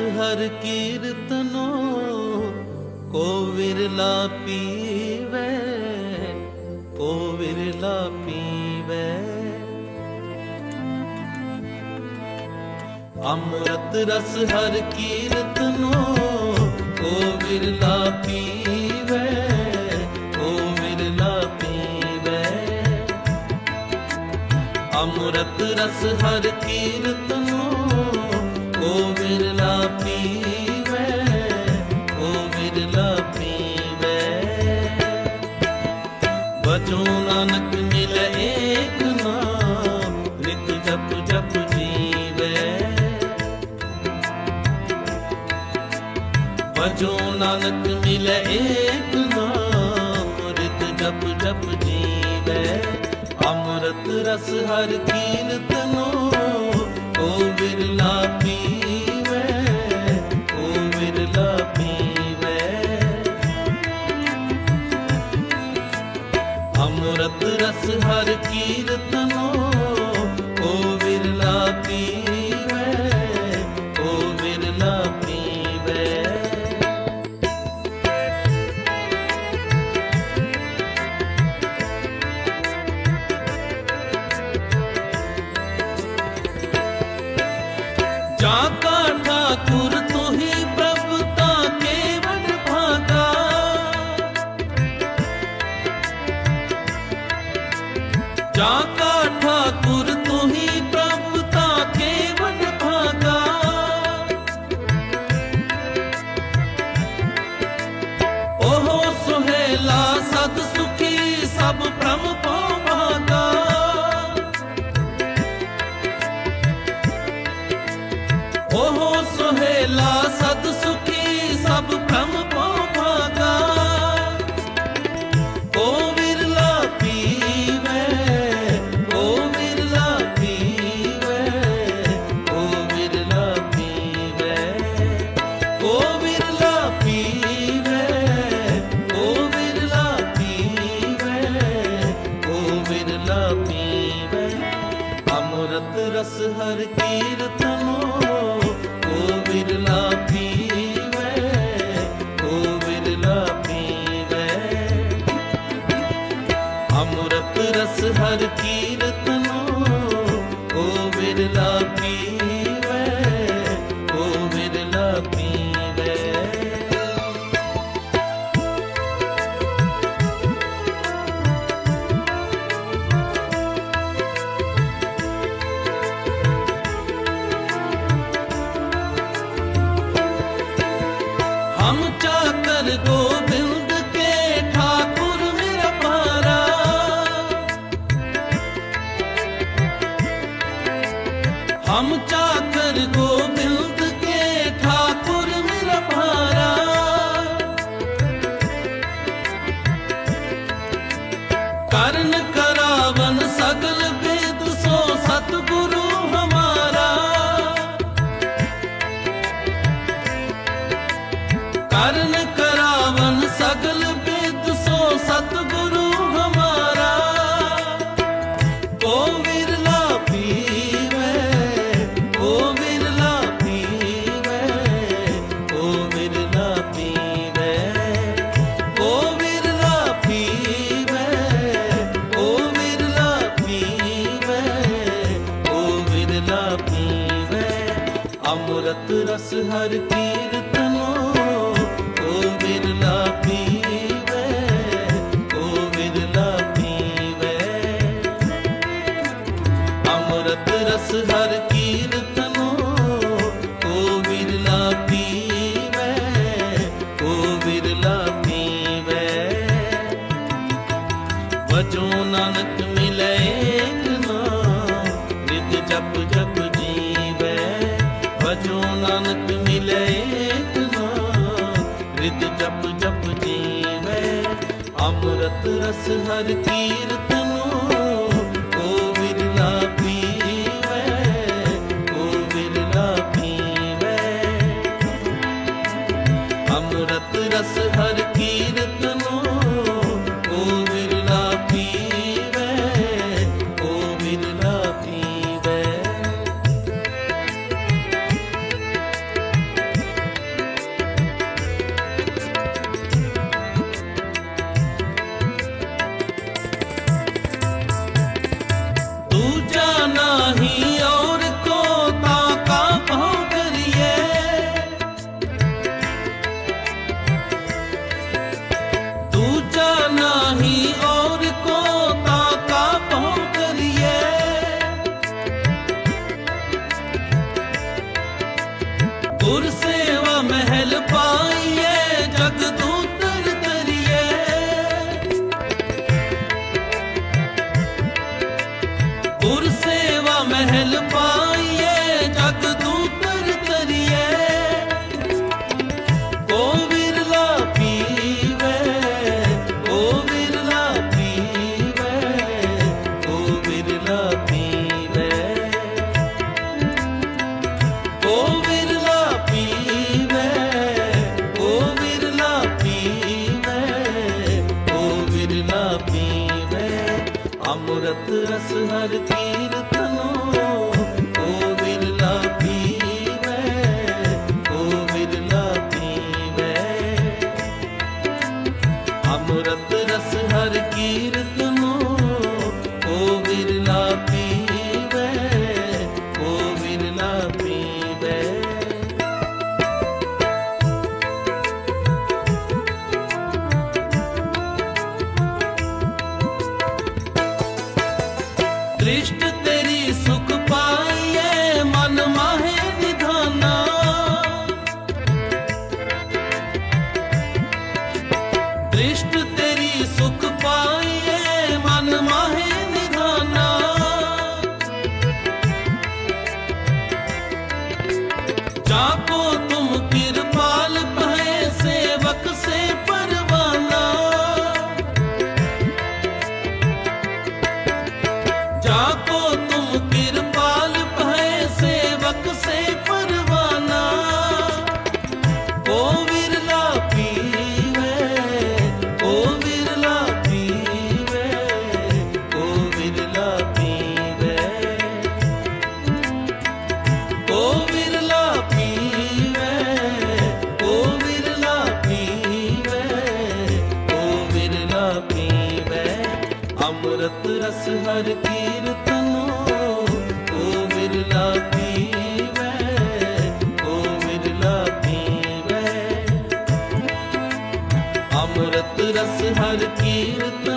ਹਰ ਕੀਰਤਨੋ ਕੋ ਵਿਰਲਾ ਪੀਵੇ, ਕੋ ਵਿਰਲਾ ਪੀਵੇ। ਅੰਮ੍ਰਿਤ ਰਸ ਹਰ ਕੀਰਤਨੋ ਕੋ ਵਿਰਲਾ ਪੀਵੇ, ਕੋ ਵਿਰਲਾ ਪੀਵੇ। ਅੰਮ੍ਰਿਤ ਰਸ ਹਰ ਕੀਰਤਨੋ ਜੋ ਨਾਨਕ ਮਿਲੇ ਏਕ ਨਾਮ ਨਿਤ ਜਪ ਰਸ ਹਰ ਕੀਰਤ कीर्तन हम चाह ਅੰਮ੍ਰਿਤ ਰਸ ਰਸ ਹਰ ਕੀਰਤਨੋ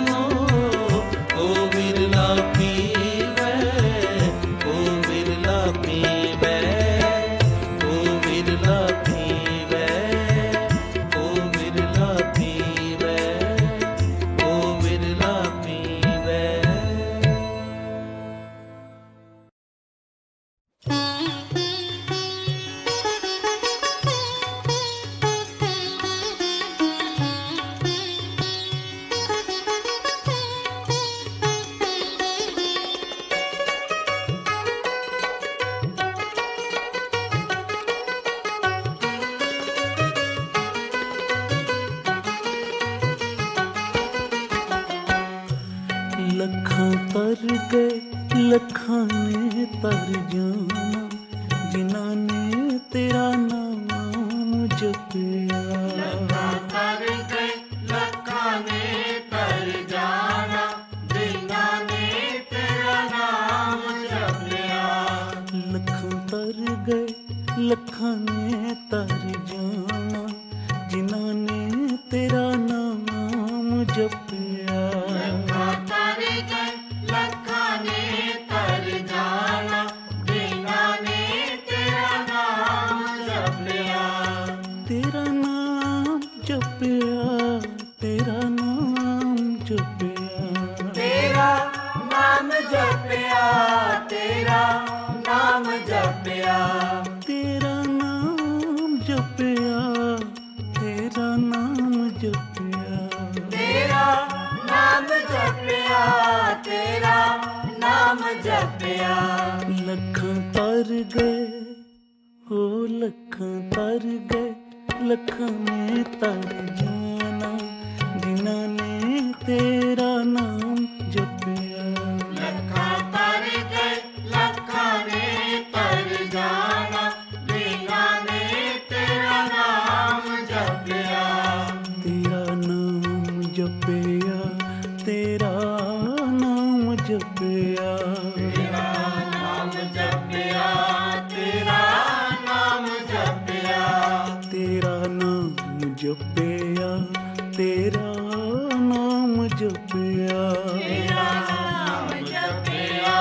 ਜਪਿਆ ਨਾਮ ਜਪਿਆ ਤੇਰਾ ਨਾਮ ਜਪਿਆ। ਤੇਰਾ ਨਾਮ ਜਪਿਆ ਤੇਰਾ ਨਾਮ ਜਪਿਆ। ਨਾਮ ਜਪਿਆ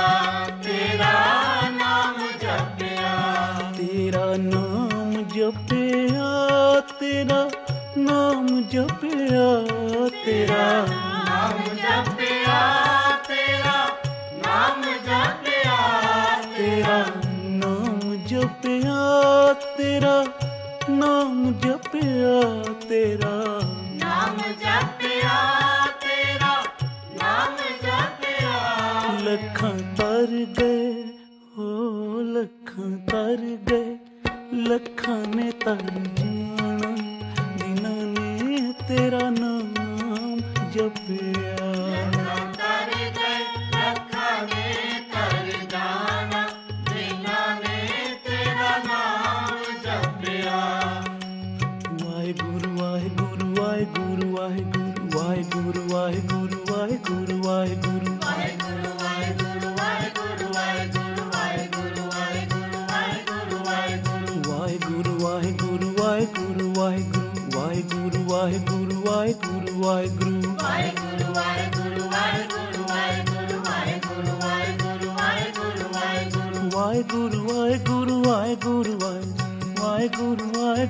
ਤੇਰਾ ਨਾਮ ਜਪਿਆ ਤੇਰਾ ਨਾਮ ਜਪਿਆ ਤੇਰਾ ਨਾਮ ਜਪਿਆ ਤੇਰਾ ਨਾਮ ਜਪਿਆ ਜਪਿਆ ਤੇਰਾ। ਨਾਮ ਜਪਿਆ ਤੇਰਾ ਨਾਮ ਜਪਿਆ। ਲੱਖਾਂ ਤਰ ਗਏ ਹੋ ਲੱਖਾਂ ਤਰ ਗਏ। ਲੱਖਾਂ ਨੇ ਤਰ ਜਾਣਾ ਜਿਨ੍ਹਾਂ ਨੇ ਤੇਰਾ ਨਾਮ ਜਪਿਆ।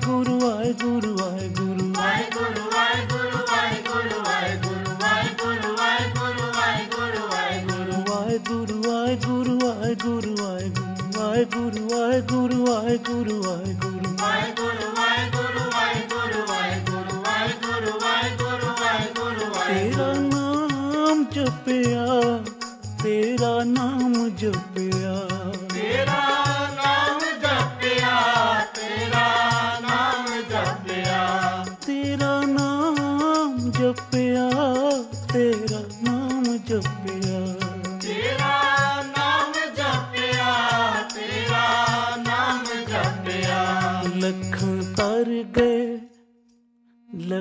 ਵਾਹਿਗੁਰੂ ਵਾਹਿਗੁਰੂ ਵਾਹਿਗੁਰੂ ਵਾਹਿਗੁਰੂ ਵਾਹਿਗੁਰੂ ਵਾਹਿਗੁਰੂ ਵਾਹਿਗੁਰੂ ਵਾਹਿਗੁਰੂ ਵਾਹਿਗੁਰੂ ਵਾਹਿਗੁਰੂ ਵਾਹਿਗੁਰੂ ਵਾਹਿਗੁਰੂ ਵਾਹਿਗੁਰੂ ਵਾਹਿਗੁਰੂ ਵਾਹਿਗੁਰੂ ਵਾਹਿਗੁਰੂ ਵਾਹਿਗੁਰੂ ਤੇਰਾ ਨਾਮ ਜਪਿਆ ਤੇਰਾ ਨਾਮ ਜਪਿਆ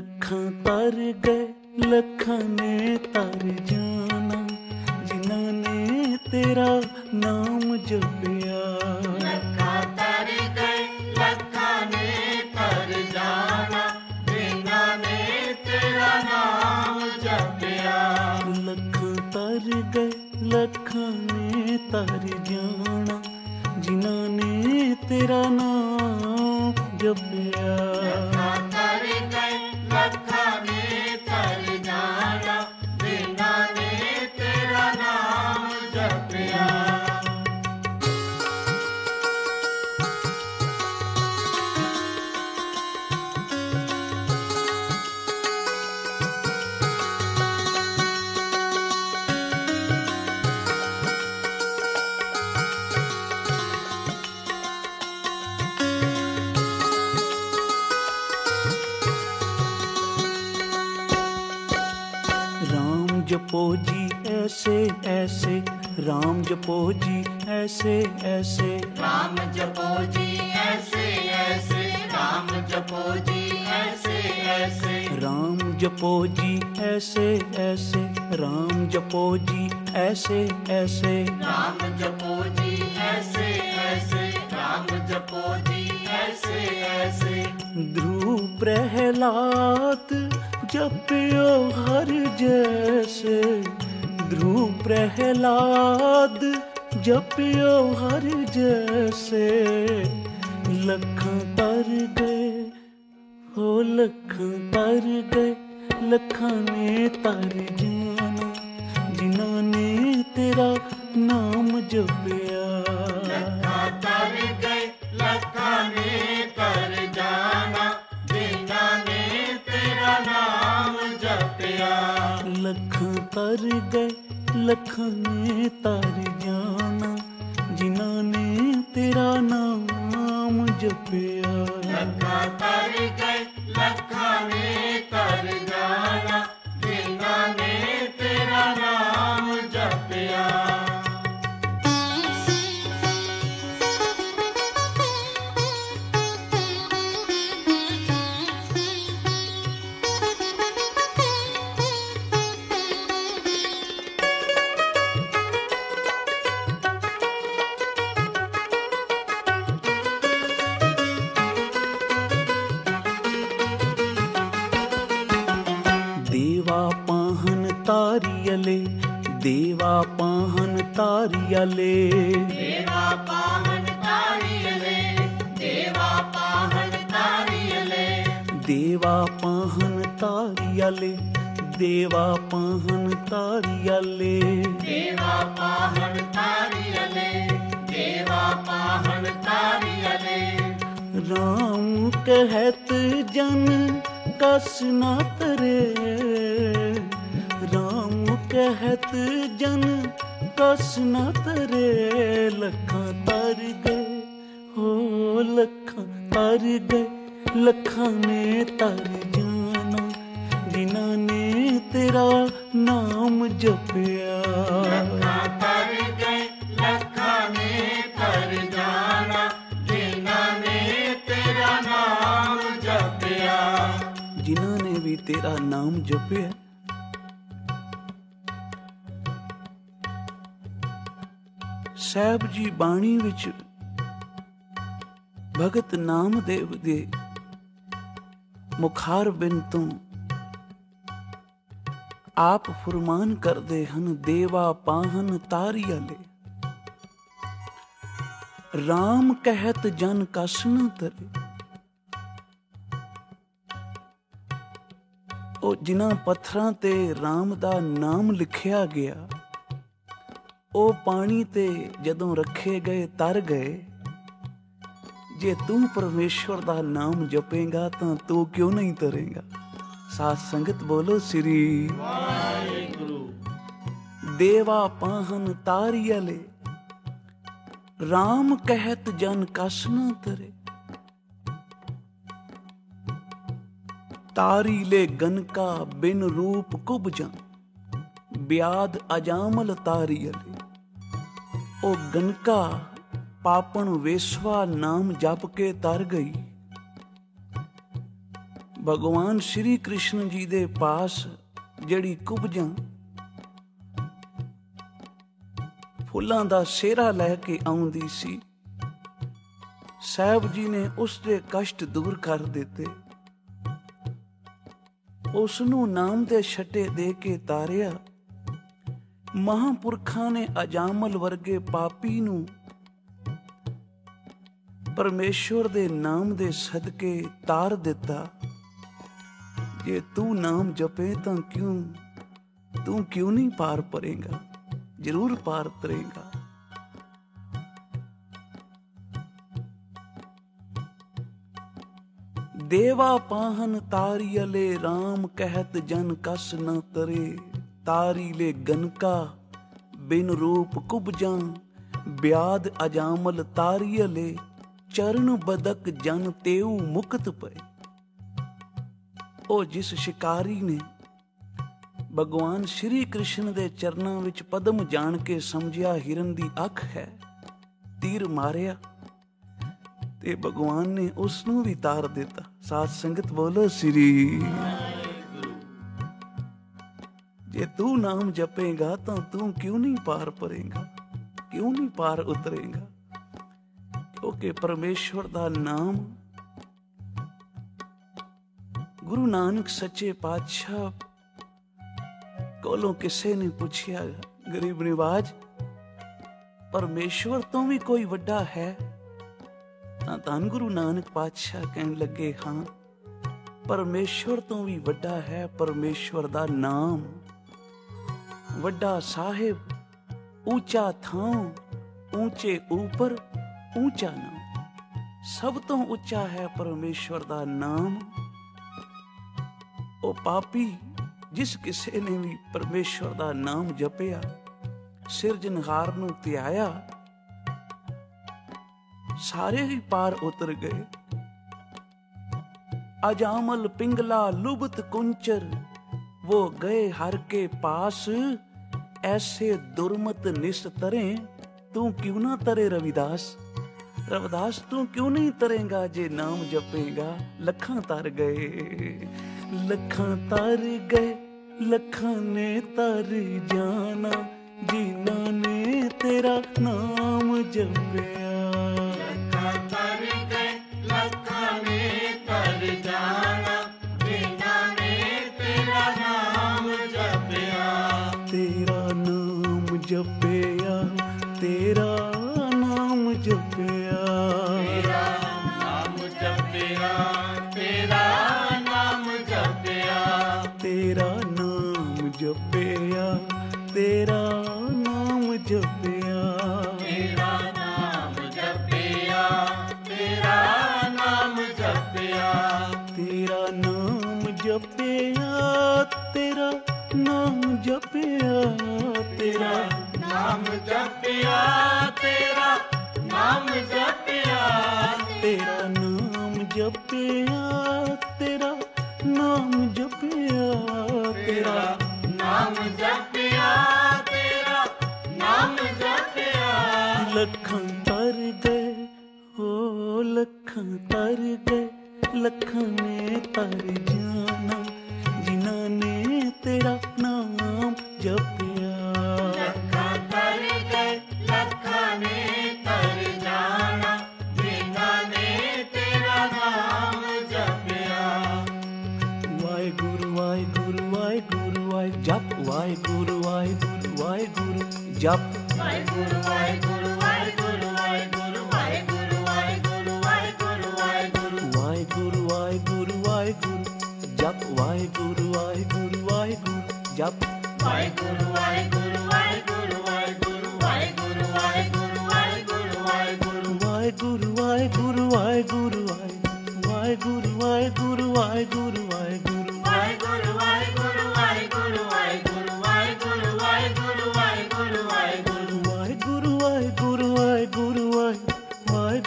ਲੱਖਾਂ ਤਰ ਗਏ ਲੱਖਾਂ ਨੇ ਤਰ ਜਾਣਾ। ਜਿਨ੍ਹਾਂ ਨੇ ਤੇਰਾ ਨਾਮ ਜਪਿਆ। ਲੱਖਾਂ ਤਰ ਗਏ ਲੱਖਾਂ ਨੇ ਤਰ ਜਾਣਾ। ਜਿਨ੍ਹਾਂ ਨੇ ਤੇਰਾ ਨਾਮ ਜਪਿਆ। ਲੱਖਾਂ ਤਰ ਗਏ ਲੱਖਾਂ ਨੇ ਤਰ ਜਾਣਾ। ਜਿਨ੍ਹਾਂ ਨੇ ਤੇਰਾ ਨਾਮ ਜਪਿਆ। ऐसे राम जपो जी ऐसे ऐसे। राम जपो जी ऐसे ऐसे। राम जपो जी ऐसे ऐसे। राम जपो जी ऐसे ऐसे। राम जपो जी ऐसे ऐसे। राम जपो जी ऐसे ऐसे। राम जपो जी ऐसे ऐसे। ध्रुव प्रहलाद जपियो हर जैसे। ध्रुव प्रहलाद जपियो हर जैसे लखन तर गए हो लखन तर गए लखा ने तर जाना जिन्हों ने तेरा नाम जपिया लखा तर गए लखा ने कर जाना जिन्ना ने तेरा नाम जपिया ਲੱਖਾਂ ਤਰ ਗਏ ਲੱਖਾਂ ਨੇ ਤਰ ਜਾਣਾ ਜਿਨ੍ਹਾਂ ਨੇ ਤੇਰਾ ਨਾਮ ਜਪਿਆ। ਲੱਖਾਂ ਤਰ ਗਏ, ਲੱਖਾਂ ਨੇ ਤਰ ਜਾਣਾ, ਜਿਨ੍ਹਾਂ ਨੇ ਤੇਰਾ ਨਾਮ ਨਾਮਦੇਵ ਦੇ ਮੁਖਾਰ ਬਿਨ ਤੋਂ ਆਪ ਫਰਮਾਨ ਕਰਦੇ ਹਨ, ਦੇਵਾ ਪਾਹਨ ਤਾਰੀਅਲੇ RAM ਕਹਿਤ ਜਨ ਕਸ ਤਰੇ। ਉਹ ਜਿਨ੍ਹਾਂ ਪੱਥਰਾਂ ਤੇ RAM ਦਾ ਨਾਮ ਲਿਖਿਆ ਗਿਆ, ਉਹ ਪਾਣੀ ਤੇ ਜਦੋਂ ਰੱਖੇ ਗਏ, ਤਰ ਗਏ। ਜੇ ਤੂੰ ਪਰਮੇਸ਼ਵਰ ਦਾ ਨਾਮ ਜਪੇਗਾ ਤਾਂ ਤੂੰ ਕਿਉਂ ਨਹੀਂ ਤਰੇਗਾ? ਸਾਧ ਸੰਗਤ ਬੋਲੋ ਸ੍ਰੀ ਵਾਹਿਗੁਰੂ। ਦੇਵਾ ਪਾਹਨ ਤਾਰੀਲੇ RAM ਕਹਿਤ ਜਨ ਕਸ ਨਾ ਤਰੇ। ਤਾਰੀਲੇ ਗਨਕਾ ਬਿਨ ਰੂਪ ਕੁਬ ਜਾਂ ਬਿਆਦ ਅਜਾਮਲ ਤਾਰੀਲੇ ਉਹ ਗਨਕਾ ਪਾਪਣ ਵੇਸਵਾ ਨਾਮ ਜਪ ਕੇ ਤਰ ਗਈ। ਭਗਵਾਨ ਸ਼੍ਰੀ ਕ੍ਰਿਸ਼ਨ ਜੀ ਦੇ ਪਾਸ ਜਿਹੜੀ ਕੁਬਜਾਂ, ਫੁੱਲਾਂ ਦਾ ਸਿਹਰਾ ਲੈ ਕੇ ਆਉਂਦੀ ਸੀ, ਸਾਹਿਬ ਜੀ ਨੇ ਉਸ ਦੇ ਕਸ਼ਟ ਦੂਰ ਕਰ ਦਿੱਤੇ। ਉਸ ਨੂੰ ਨਾਮ ਦੇ ਛੱਟੇ ਦੇ ਕੇ ਤਾਰਿਆ। ਮਹਾਪੁਰਖਾਂ ਨੇ ਅਜਾਮਲ ਵਰਗੇ ਪਾਪੀ ਨੂੰ ਪਰਮੇਸ਼ਵਰ ਦੇ ਨਾਮ ਦੇ ਸਦਕੇ ਤਾਰ ਦਿੱਤਾ। ਜੇ ਤੂੰ ਨਾਮ ਜਪੇ ਤਾਂ ਕਿਉਂ? ਤੂੰ ਕਿਉਂ ਨਹੀਂ ਪਾਰ ਪਰੇਗਾ ਜ਼ਰੂਰ ਪਾਰ ਤਰੇਗਾ। ਦੇਵਾ ਪਾਹਨ ਤਾਰੀਅਲੇ RAM ਕਹਿਤ ਜਨ ਕਸ ਨ ਤਰੇ। ਤਾਰੀ ਲੈ ਗਨਕਾ ਬਿਨ ਰੂਪ ਕੁਬਜਾਂ। ਬਿਆਦ ਅਜਾਮਲ ਤਾਰੀਅਲੇ ਚਰਨ ਬਦਕ ਜਨ ਤੇਉ ਮੁਕਤ ਪਏ। ਉਹ ਜਿਸ ਸ਼ਿਕਾਰੀ ਨੇ ਭਗਵਾਨ ਸ਼੍ਰੀ ਕ੍ਰਿਸ਼ਨ ਦੇ ਚਰਨਾਂ ਵਿੱਚ ਪਦਮ ਜਾਣ ਕੇ ਸਮਝਿਆ ਹਿਰਨ ਦੀ ਅੱਖ ਹੈ, ਤੀਰ ਮਾਰਿਆ ਤੇ ਭਗਵਾਨ ਨੇ ਉਸ ਨੂੰ ਵੀ ਤਾਰ ਦਿੱਤਾ। ਸਾਧ ਸੰਗਤ ਬੋਲੋ, ਸ੍ਰੀ ਜੇ ਤੂੰ ਨਾਮ ਜਪੇਗਾ ਤਾਂ ਤੂੰ ਕਿਉਂ ਨਹੀਂ ਪਾਰ ਪਰੇਗਾ ਕਿਉਂ ਨਹੀਂ ਪਾਰ ਉਤਰੇਗਾ? ਕਿਉਂਕਿ ਪਰਮੇਸ਼ਵਰ ਦਾ ਨਾਮ ਗੁਰੂ ਨਾਨਕ ਸੱਚੇ ਪਾਤਸ਼ਾਹ ਕੋਲੋਂ ਕਿਸੇ ਨੇ ਪੁੱਛਿਆ ਗਰੀਬ ਨਿਵਾਜ ਪਰਮੇਸ਼ਵਰ ਤੋਂ ਵੀ ਕੋਈ ਵੱਡਾ ਹੈ ਤਾਂ ਧੰਨ ਗੁਰੂ ਨਾਨਕ ਪਾਤਸ਼ਾਹ ਕਹਿਣ ਲੱਗੇ ਹਾਂ ਪਰਮੇਸ਼ਵਰ ਤੋਂ ਵੀ ਵੱਡਾ ਹੈ ਪਰਮੇਸ਼ਵਰ ਦਾ ਨਾਮ ਵੱਡਾ ਸਾਹਿਬ ਉੱਚਾ ਥਾਂ ਉੱਚੇ ਉੱਪਰ ਉੱਚਾ ਨਾਮ। ਸਭ ਤੋਂ ਉੱਚਾ ਹੈ ਪਰਮੇਸ਼ਵਰ ਦਾ ਨਾਮ। ਉਹ ਪਾਪੀ ਜਿਸ ਕਿਸੇ ਨੇ ਵੀ ਪਰਮੇਸ਼ਵਰ ਦਾ ਨਾਮ ਜਪਿਆ, ਸਿਰਜਣਹਾਰ ਨੂੰ ਧਿਆਇਆ ਸਾਰੇ ਹੀ ਪਾਰ ਉਤਰ ਗਏ। ਅਜਾਮਲ ਪਿੰਗਲਾ ਲੁਬਤ ਕੁੰਚਰ, ਵੋ ਗਏ ਹਰ ਕੇ ਪਾਸ, ਐਸੇ ਦੁਰਮਤ ਨਿਸ ਤਰੇ, ਤੂੰ ਕਿਉਂ ਨਾ ਤਰੇ ਰਵਿਦਾਸ? ਰਵਦਾਸ, ਤੂੰ ਕਿਉਂ ਨਹੀਂ ਤਰੇਗਾ ਜੇ ਨਾਮ ਜਪੇਗਾ? ਲੱਖਾਂ ਤਰ ਗਏ, ਲੱਖਾਂ ਤਰ ਗਏ, ਲੱਖਾਂ ਨੇ ਤਰ ਜਾਣਾ, ਜਿਨ੍ਹਾਂ ਨੇ ਤੇਰਾ ਨਾਮ ਜਪਿਆ।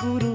guru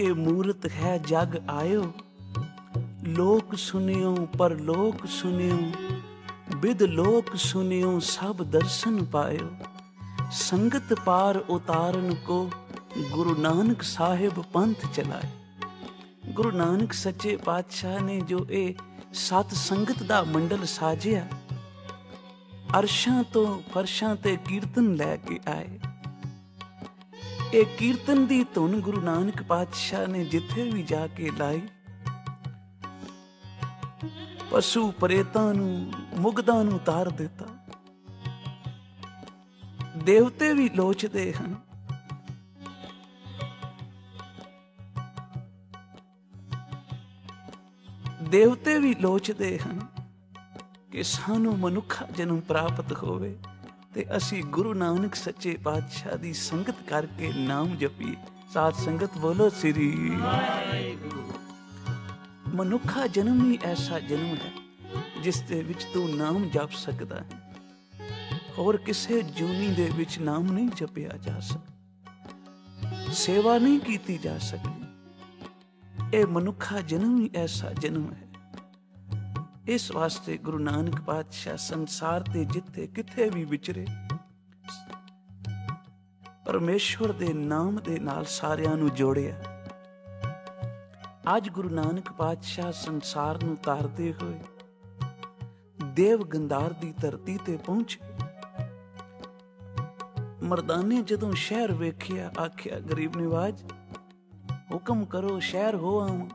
ਕੇ ਮੂਰਤ ਹੈ ਜਗ ਆਇਓ। ਲੋਕ ਸੁਨਿਓ, ਪਰ ਲੋਕ ਸੁਨਿਓ, ਬਿਦ ਲੋਕ ਸੁਨਿਓ, ਸਭ ਦਰਸ਼ਨ ਪਾਇਓ। ਸੰਗਤ ਪਾਰ ਉਤਾਰਨ ਕੋ ਗੁਰੂ ਨਾਨਕ ਸਾਹਿਬ ਪੰਥ ਚਲਾਏ। ਗੁਰੂ ਨਾਨਕ ਸੱਚੇ ਪਾਤਸ਼ਾਹ ਨੇ ਜੋ ਇਹ ਸਤ ਸੰਗਤ ਦਾ ਮੰਡਲ ਸਾਜਿਆ, ਅਰਸ਼ਾਂ ਤੋਂ ਫਰਸ਼ਾਂ ਤੇ ਕੀਰਤਨ ਲੈ ਕੇ ਆਏ। ਇਹ ਕੀਰਤਨ ਦੀ ਧੁਨ ਗੁਰੂ ਨਾਨਕ ਪਾਤਸ਼ਾਹ ਨੇ ਜਿੱਥੇ ਵੀ ਜਾ ਕੇ ਲਾਈ। ਪਸ਼ੂ ਪ੍ਰੇਤਾਂ ਨੂੰ ਮੁਗਦਾਂ ਨੂੰ ਤਾਰ ਦਿੱਤਾ। ਦੇਵਤੇ ਵੀ ਲੋਚਦੇ ਹਨ। ਦੇਵਤੇ ਵੀ ਲੋਚਦੇ ਹਨ ਕਿ ਸਾਨੂੰ ਮਨੁੱਖਾ ਜਨਮ ਪ੍ਰਾਪਤ ਹੋਵੇ। ਤੇ ਅਸੀਂ ਗੁਰੂ ਨਾਨਕ ਸੱਚੇ ਪਾਤਸ਼ਾਹ ਦੀ ਸੰਗਤ ਕਰਕੇ ਨਾਮ ਜਪੀਏ। ਸਾਧ ਸੰਗਤ ਬੋਲੋ ਸ੍ਰੀ ਮਨੁੱਖਾ ਜਨਮ ਹੀ ਐਸਾ ਜਨਮ ਹੈ, ਜਿਸ ਦੇ ਵਿੱਚ ਤੂੰ ਨਾਮ ਜਪ ਸਕਦਾ ਹੈ। ਹੋਰ ਕਿਸੇ ਜੂਨੀ ਦੇ ਵਿੱਚ ਨਾਮ ਨਹੀਂ ਜਪਿਆ ਜਾ ਸਕਦਾ। ਸੇਵਾ ਨਹੀਂ ਕੀਤੀ ਜਾ ਸਕਦੀ। ਇਹ ਮਨੁੱਖਾ ਜਨਮ ਹੀ ਐਸਾ ਜਨਮ ਹੈ ਇਸ ਵਾਸਤੇ ਗੁਰੂ ਨਾਨਕ ਪਾਤਸ਼ਾਹ ਸੰਸਾਰ ਤੇ ਜਿੱਥੇ ਕਿਥੇ ਵੀ ਵਿਚਰੇ, ਪਰਮੇਸ਼ਵਰ ਦੇ ਨਾਮ ਦੇ ਨਾਲ ਸਾਰਿਆਂ ਨੂੰ ਜੋੜਿਆ। ਅੱਜ ਗੁਰੂ ਨਾਨਕ ਪਾਤਸ਼ਾਹ ਸੰਸਾਰ ਨੂੰ ਤਾਰਦੇ ਹੋਏ ਦੇਵ ਗੰਧਾਰ ਦੀ ਧਰਤੀ ਤੇ ਪਹੁੰਚੇ। ਮਰਦਾਨੇ ਜਦੋਂ ਸ਼ਹਿਰ ਵੇਖਿਆ, ਆਖਿਆ, ਗਰੀਬ ਨਿਵਾਜ, ਹੁਕਮ ਕਰੋ ਸ਼ਹਿਰ ਹੋ ਆਵਾਂ।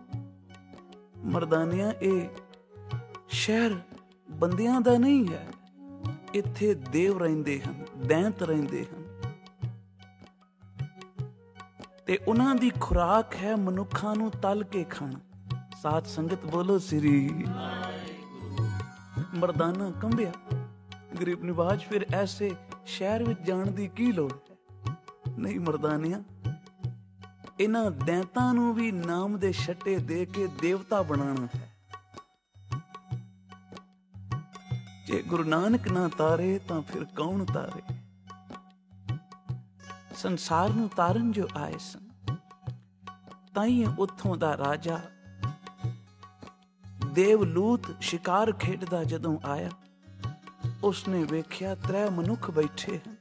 ਮਰਦਾਨਿਆਂ ਇਹ ਸ਼ਹਿਰ ਬੰਦਿਆਂ ਦਾ ਨਹੀਂ ਹੈ। ਇੱਥੇ ਦੇਵ ਰਹਿੰਦੇ ਹਨ, ਦੈਂਤ ਰਹਿੰਦੇ ਹਨ। ਤੇ ਉਹਨਾਂ ਦੀ ਖੁਰਾਕ ਹੈ ਮਨੁੱਖਾਂ ਨੂੰ ਤਲ ਕੇ ਖਾਣਾ। ਸਾਥ ਸੰਗਤ ਬੋਲੋ ਸ੍ਰੀ ਮਰਦਾਨਾ ਕੰਬਿਆ। ਗਰੀਬ ਨਿਵਾਜ, ਫਿਰ ਐਸੇ ਸ਼ਹਿਰ ਵਿੱਚ ਜਾਣ ਦੀ ਕੀ ਲੋੜ ਹੈ? ਨਹੀਂ ਮਰਦਾਨਿਆਂ, ਇਹਨਾਂ ਦੈਂਤਾਂ ਨੂੰ ਵੀ ਨਾਮ ਦੇ ਛੱਟੇ ਦੇ ਕੇ ਦੇਵਤਾ ਬਣਾਉਣਾ ਹੈ। ਜੇ ਗੁਰੂ ਨਾਨਕ ਨਾ ਤਾਰੇ ਤਾਂ ਫਿਰ ਕੌਣ ਤਾਰੇ? ਸੰਸਾਰ ਨੂੰ ਤਾਰਨ ਜੋ ਆਏ ਸਨ, ਤਾਈ ਉੱਥੋਂ ਦਾ ਰਾਜਾ। ਦੇਵਲੂਤ ਸ਼ਿਕਾਰ ਖੇਡਦਾ ਜਦੋਂ ਆਇਆ, ਉਸਨੇ ਵੇਖਿਆ ਤਰੇ ਮਨੁੱਖ ਬੈਠੇ ਹਨ।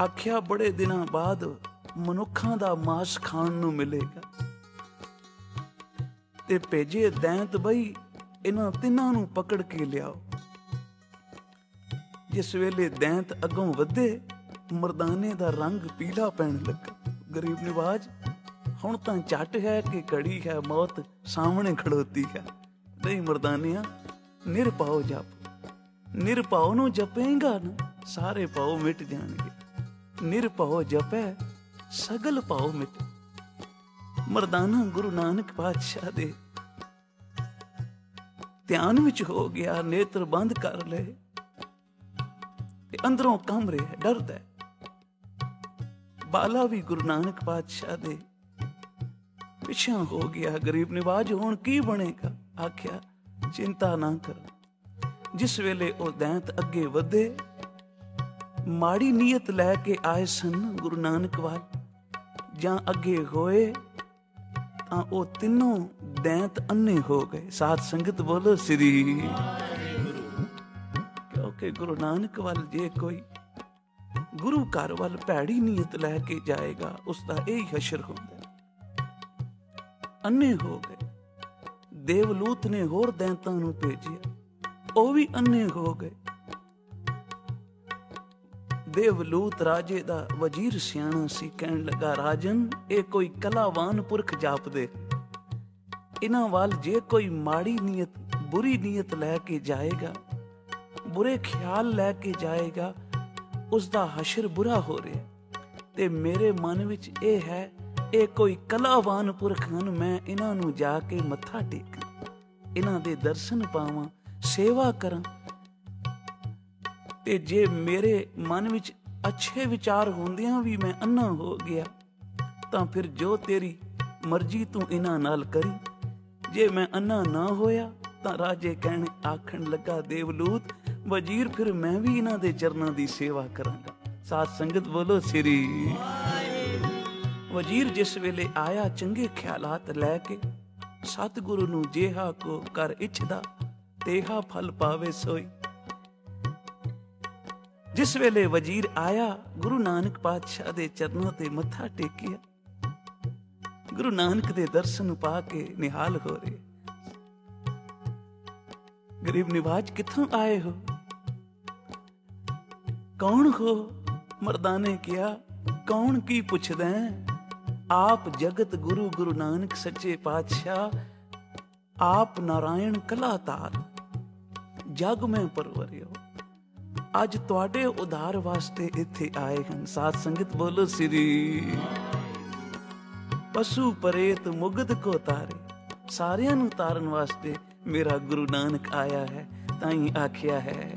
ਆਖਿਆ, ਬੜੇ ਦਿਨਾਂ ਬਾਅਦ ਮਨੁੱਖਾਂ ਦਾ ਮਾਸ ਖਾਣ ਨੂੰ ਮਿਲੇਗਾ। ਤੇ ਭੇਜੇ ਦੈਂਤ ਬਈ ਇਹਨਾਂ ਤਿੰਨਾਂ ਨੂੰ ਪਕੜ ਕੇ ਲਿਆਓ। ਜਿਸ ਵੇਲੇ ਦੈਂਤ ਅੱਗੋਂ ਵਧੇ, ਮਰਦਾਨੇ ਦਾ ਰੰਗ ਪੀਲਾ ਪੈਣ ਲੱਗਾ। ਗਰੀਬ ਨਿਵਾਜ, ਹੁਣ ਤਾਂ ਝੱਟ ਹੈ ਕਿ ਘੜੀ ਹੈ ਮੌਤ, ਸਾਹਮਣੇ ਖੜੋਤੀ ਹੈ। ਨਹੀਂ ਮਰਦਾਨਿਆਂ ਨਿਰਪਾਉ ਜਪ। ਨਿਰਪਾਉ ਨੂੰ ਜਪੇਗਾ ਨਾ, ਸਾਰੇ ਪਾਉ ਮਿਟ ਜਾਣਗੇ। ਨਿਰਪਾਉ ਜਪੈ, ਸਗਲ ਪਾਉ ਮਿਟ। ਮਰਦਾਨਾ ਗੁਰੂ ਨਾਨਕ ਪਾਤਸ਼ਾਹ ਦੇ ਧਿਆਨ ਵਿੱਚ ਹੋ ਗਿਆ, ਨੇਤਰ ਬੰਦ ਕਰ ਲਏ। ਤੇ ਅੰਦਰੋਂ ਕੰਬ ਰਿਹਾ ਡਰਦਾ ਬਾਲਾ ਵੀ ਗੁਰੂ ਨਾਨਕ ਪਾਤਸ਼ਾਹ ਦੇ ਪਿਛਾ ਹੋ ਗਿਆ, ਗਰੀਬ ਨਿਵਾਜ ਹੋਣ ਕੀ ਬਣੇਗਾ? ਆਖਿਆ, ਚਿੰਤਾ ਨਾ ਕਰੋ। ਜਿਸ ਵੇਲੇ ਉਹ ਦੈਂਤ ਅੱਗੇ ਵਧੇ, ਮਾੜੀ ਨੀਅਤ ਲੈ ਕੇ ਆਏ ਸਨ ਗੁਰੂ ਨਾਨਕ ਵਾਲ, ਜਾਂ ਅੱਗੇ ਹੋਏ ਤਾਂ ਉਹ ਤਿੰਨੋਂ ਦੈਂਤ ਅੰਨੇ ਹੋ ਗਏ। ਸਾਧ ਸੰਗਤ ਬੋਲੋ, ਸ੍ਰੀ ਕਿਉਂਕਿ ਗੁਰੂ ਨਾਨਕ ਵੱਲ ਜੇ ਕੋਈ ਗੁਰੂ ਘਰ ਵੱਲ ਭੈੜੀ ਨੀਅਤ ਲੈ ਕੇ ਜਾਏਗਾ, ਉਸ ਦਾ ਇਹ ਹਸ਼ਰ ਹੁੰਦਾ ਹੈ। ਅੰਨੇ ਹੋ ਗਏ। ਦੇਵਲੂਤ ਨੇ ਹੋਰ ਦੈਂਤਾਂ ਨੂੰ ਭੇਜਿਆ। ਉਹ ਵੀ ਅੰਨੇ ਹੋ ਗਏ। ਦੇਵਲੂਤ ਰਾਜੇ ਦਾ ਵਜ਼ੀਰ ਸਿਆਣਾ ਸੀ ਕਹਿਣ ਲੱਗਾ, ਰਾਜਨ, ਇਹ ਕੋਈ ਕਲਾਵਾਨ ਪੁਰਖ ਜਾਪਦੇ। ਇਹਨਾਂ ਵੱਲ ਜੇ ਕੋਈ ਮਾੜੀ ਨੀਅਤ, ਬੁਰੀ ਨੀਅਤ ਲੈ ਕੇ ਜਾਏਗਾ, ਬੁਰੇ ਖਿਆਲ ਲੈ ਕੇ ਜਾਏਗਾ ਉਸ ਦਾ ਹਸ਼ਰ ਬੁਰਾ ਹੋ ਰਿਹਾ। ਤੇ ਮੇਰੇ ਮਨ ਵਿੱਚ ਇਹ ਹੈ, ਇਹ ਕੋਈ ਕਲਾਵਾਨ ਪੁਰਖ ਹਨ, ਮੈਂ ਇਹਨਾਂ ਨੂੰ ਜਾ ਕੇ ਮੱਥਾ ਟੇਕਾਂ। ਇਹਨਾਂ ਦੇ ਦਰਸ਼ਨ ਪਾਵਾਂ, ਸੇਵਾ ਕਰਾਂ ਤੇ ਜੇ ਮੇਰੇ ਮਨ ਵਿੱਚ ਅੱਛੇ ਵਿਚਾਰ ਹੁੰਦਿਆਂ ਵੀ ਮੈਂ ਅੰਨਾ ਹੋ ਗਿਆ, ਤਾਂ ਫਿਰ ਜੋ ਤੇਰੀ ਮਰਜ਼ੀ ਤੂੰ ਇਹਨਾਂ ਨਾਲ ਕਰੀ। ਜੇ ਮੈਂ ਅੰਨਾ ਨਾ ਹੋਇਆ, ਤਾਂ ਰਾਜੇ ਕਹਿਣ ਆਖਣ ਲੱਗਾ, ਦੇਵਲੂਤ, ਵਜ਼ੀਰ, ਫਿਰ ਮੈਂ ਵੀ ਇਹਨਾਂ ਦੇ ਚਰਨਾਂ ਦੀ ਸੇਵਾ ਕਰਾਂਗਾ। ਸਾਧ ਸੰਗਤ ਬੋਲੋ, ਸ੍ਰੀ ਵਜ਼ੀਰ, ਜਿਸ ਵੇਲੇ ਆਇਆ, ਚੰਗੇ ਖਿਆਲਾਤ ਲੈ ਕੇ ਸਤਿਗੁਰੂ ਨੂੰ ਜੇਹਾ ਕੋ ਕਰ ਇਛਦਾ, ਤੇਹਾ ਫਲ ਪਾਵੇ ਸੋਈ। ਜਿਸ ਵੇਲੇ ਵਜ਼ੀਰ ਆਇਆ, ਗੁਰੂ ਨਾਨਕ ਪਾਤਸ਼ਾਹ ਦੇ ਚਰਨਾਂ ਤੇ ਮੱਥਾ ਟੇਕਿਆ। ਗੁਰੂ ਨਾਨਕ ਦੇ ਦਰਸ਼ਨ ਪਾ ਕੇ ਨਿਹਾਲ ਹੋ ਰਹੇ। ਗਰੀਬ ਨਿਵਾਜ ਕਿੱਥੋਂ ਆਏ ਹੋ? ਕੌਣ ਹੋ? ਮਰਦਾਂ ਨੇ ਕਿਹਾ, ਕੌਣ ਕੀ ਪੁੱਛਦਾ ਹੈ? ਆਪ ਜਗਤ ਗੁਰੂ ਗੁਰੂ ਨਾਨਕ ਸੱਚੇ ਪਾਤਸ਼ਾਹ, ਆਪ ਨਾਰਾਇਣ ਕਲਾਤਾਰ ਜਗ ਮੈਂ ਪਰਵਰਿਓ। ਅੱਜ ਤੁਹਾਡੇ ਉਧਾਰ ਵਾਸਤੇ ਇੱਥੇ ਆਏ ਹਨ। ਸਾਧ ਸੰਗਤ ਬੋਲੋ ਸ੍ਰੀ ਪਸ਼ੂ ਪਰੇਤ ਮੁਗਦ ਕੋ ਤਾਰੇ। ਸਾਰਿਆਂ ਨੂੰ ਤਾਰਨ ਵਾਸਤੇ ਮੇਰਾ ਗੁਰੂ ਨਾਨਕ ਆਇਆ ਹੈ, ਤਾਂ ਹੀ ਆਖਿਆ ਹੈ,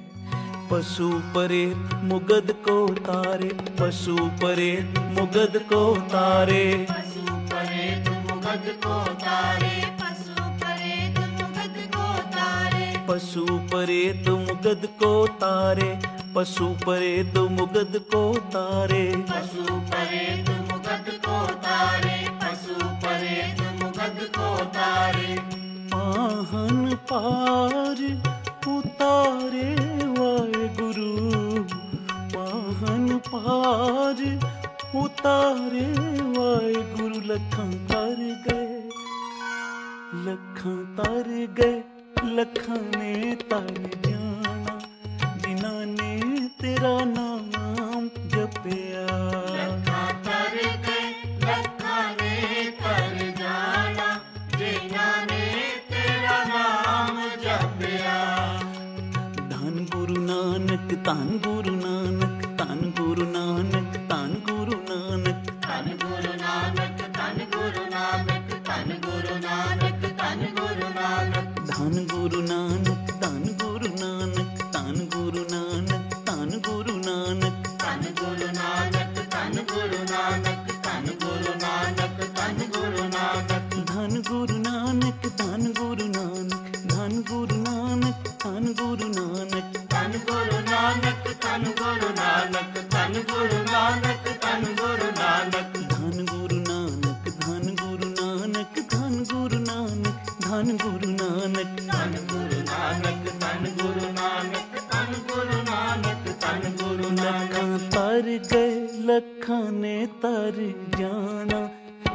ਪਸ਼ੂ ਪਰੇ ਮੁਗਦ ਕੋ ਤਾਰੇ, ਪਸ਼ੂ ਪਰੇ ਮੁਗਦ ਕੋ ਤਾਰੇ। ਪਸ਼ੂ ਪਰੇ ਮੁਗਦ ਕੋ ਤਾਰੇ। पशु परेत मुगद को तारे पशु परेत मुगद को तारे। पशु परेत मुगद को तारे पशु परेत मुगद को तारे। आहन पार उतारे वाहे गुरु। आहन पार उतारे वाहे गुरु। लखन तर गए लखन तर गए। ਲੱਖਾਂ ਨੇ ਤਨ ਜਾਣਾ ਤੇਰਾ ਨਾਮ ਜਪਿਆ ਲੱਖਾਂ ਤਰ ਗੁਰੂ ਨਾਨਕ ਧੰਨ ਗੁਰੂ ਗੁਰੂ ਨਾਨਕ ਧੰਨ ਗੁਰੂ ਨਾਨਕ ਧੰਨ ਗੁਰੂ ਨਾਨਕ ਧੰਨ ਗੁਰੂ ਨਾਨਕ ਧੰਨ ਗੁਰੂ ਨਾਨਕ ਧੰਨ ਗੁਰੂ ਨਾਨਕ ਧੰਨ ਗੁਰੂ ਨਾਨਕ ਧੰਨ ਗੁਰੂ ਨਾਨਕ ਧੰਨ ਗੁਰੂ ਨਾਨਕ ਧੰਨ ਗੁਰੂ ਨਾਨਕ ਧੰਨ ਗੁਰੂ ਨਾਨਕ ਧੰਨ ਗੁਰੂ ਨਾਨਕ ਧੰਨ ਗੁਰੂ ਨਾਨਕ ਧੰਨ ਗੁਰੂ ਨਾਨਕ ਧੰਨ ਗੁਰੂ ਨਾਨਕ ਤਰ ਗਏ ਲੱਖਾਂ ਨੇ ਤਰ ਜਾਣਾ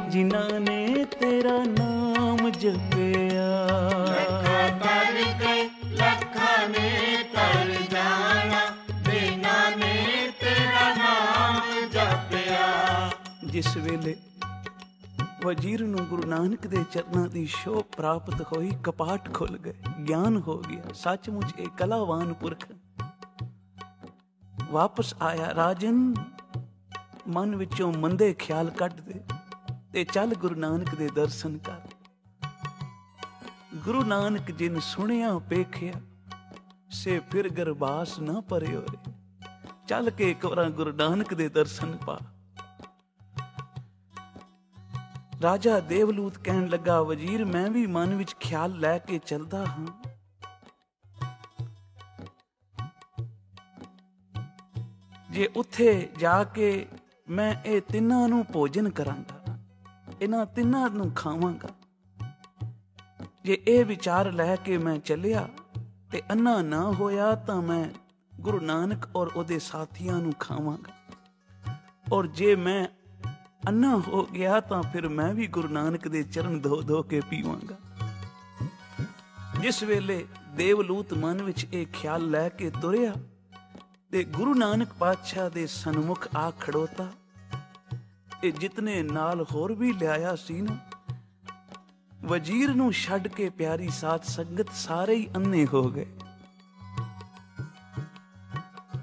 ਜਿਨ੍ਹਾਂ ਨੇ ਤੇਰਾ ਨਾਮ ਜਪਿਆ। ਲੱਖਾਂ ਤਰ ਗਏ ਲੱਖਾਂ ਨੇ ਤਰ ਜਾਣਾ ਬਿਨਾਂ ਨੇ ਤੇਰਾ ਨਾਮ ਜਪਿਆ। ਜਿਸ ਵੇਲੇ ਵਜ਼ੀਰ ਨੂੰ ਗੁਰੂ ਨਾਨਕ ਦੇ ਚਰਨਾਂ ਦੀ ਸ਼ੋਭ ਪ੍ਰਾਪਤ ਹੋਈ ਕਪਾਟ ਖੁੱਲ ਗਏ ਗਿਆਨ ਹੋ ਗਿਆ। ਸੱਚਮੁੱਚ ਇਹ ਕਲਾਵਾਨ ਪੁਰਖ ਵਾਪਸ ਆਇਆ ਰਾਜਨ, ਮਨ ਵਿੱਚੋਂ ਮੰਦੇ ਖਿਆਲ ਕੱਢ ਦੇ ਤੇ ਚੱਲ ਗੁਰੂ ਨਾਨਕ ਦੇ ਦਰਸ਼ਨ ਕਰ। ਗੁਰੂ ਨਾਨਕ ਜਿਨ ਸੁਣਿਆ ਪੇਖਿਆ ਸੇ ਫਿਰ ਗਰਬਾਸ ਨਾ ਪਰਿਓ ਰੇ ਚੱਲ ਕੇ ਇੱਕ ਵਾਰ ਗੁਰੂ ਨਾਨਕ ਦੇ ਦਰਸ਼ਨ ਪਾ। ਰਾਜਾ ਦੇਵਲੂਤ ਕਹਿਣ ਲੱਗਾ, ਵਜ਼ੀਰ, ਮੈਂ ਵੀ ਮਨ ਵਿੱਚ ਖਿਆਲ ਲੈ ਕੇ ਚੱਲਦਾ ਹਾਂ। ਜੇ ਉੱਥੇ ਜਾ ਕੇ ਮੈਂ ਇਹ ਤਿੰਨਾਂ ਨੂੰ ਭੋਜਨ ਕਰਾਂਗਾ, ਇਹਨਾਂ ਤਿੰਨਾਂ ਨੂੰ ਖਾਵਾਂਗਾ। ਜੇ ਇਹ ਵਿਚਾਰ ਲੈ ਕੇ ਮੈਂ ਚੱਲਿਆ ਤੇ ਅੰਨਾ ਨਾ ਹੋਇਆ ਤਾਂ ਮੈਂ ਗੁਰੂ ਨਾਨਕ ਔਰ ਉਹਦੇ ਸਾਥੀਆਂ ਨੂੰ ਖਾਵਾਂਗਾ। ਔਰ ਜੇ ਮੈਂ ਅੰਨਾ ਹੋ ਗਿਆ ਤਾਂ ਫਿਰ ਮੈਂ ਵੀ ਗੁਰੂ ਨਾਨਕ ਦੇ ਚਰਨ ਧੋ ਧੋ ਕੇ ਪੀਵਾਂਗਾ। ਜਿਸ ਵੇਲੇ ਦੇਵਲੂਤ ਮਨ ਵਿੱਚ ਇਹ ਖਿਆਲ ਲੈ ਕੇ ਤੁਰਿਆ ਤੇ ਗੁਰੂ ਨਾਨਕ ਪਾਤਸ਼ਾਹ ਦੇ ਸਨਮੁਖ ਆ ਖੜੋਤਾ। ਇਹ ਜਿਤਨੇ ਨਾਲ ਹੋਰ ਵੀ ਲਿਆਇਆ ਸੀ ਨਾ, ਵਜ਼ੀਰ ਨੂੰ ਛੱਡ ਕੇ ਪਿਆਰੀ ਸਾਧ ਸੰਗਤ ਸਾਰੇ ਹੀ ਅੰਨੇ ਹੋ ਗਏ।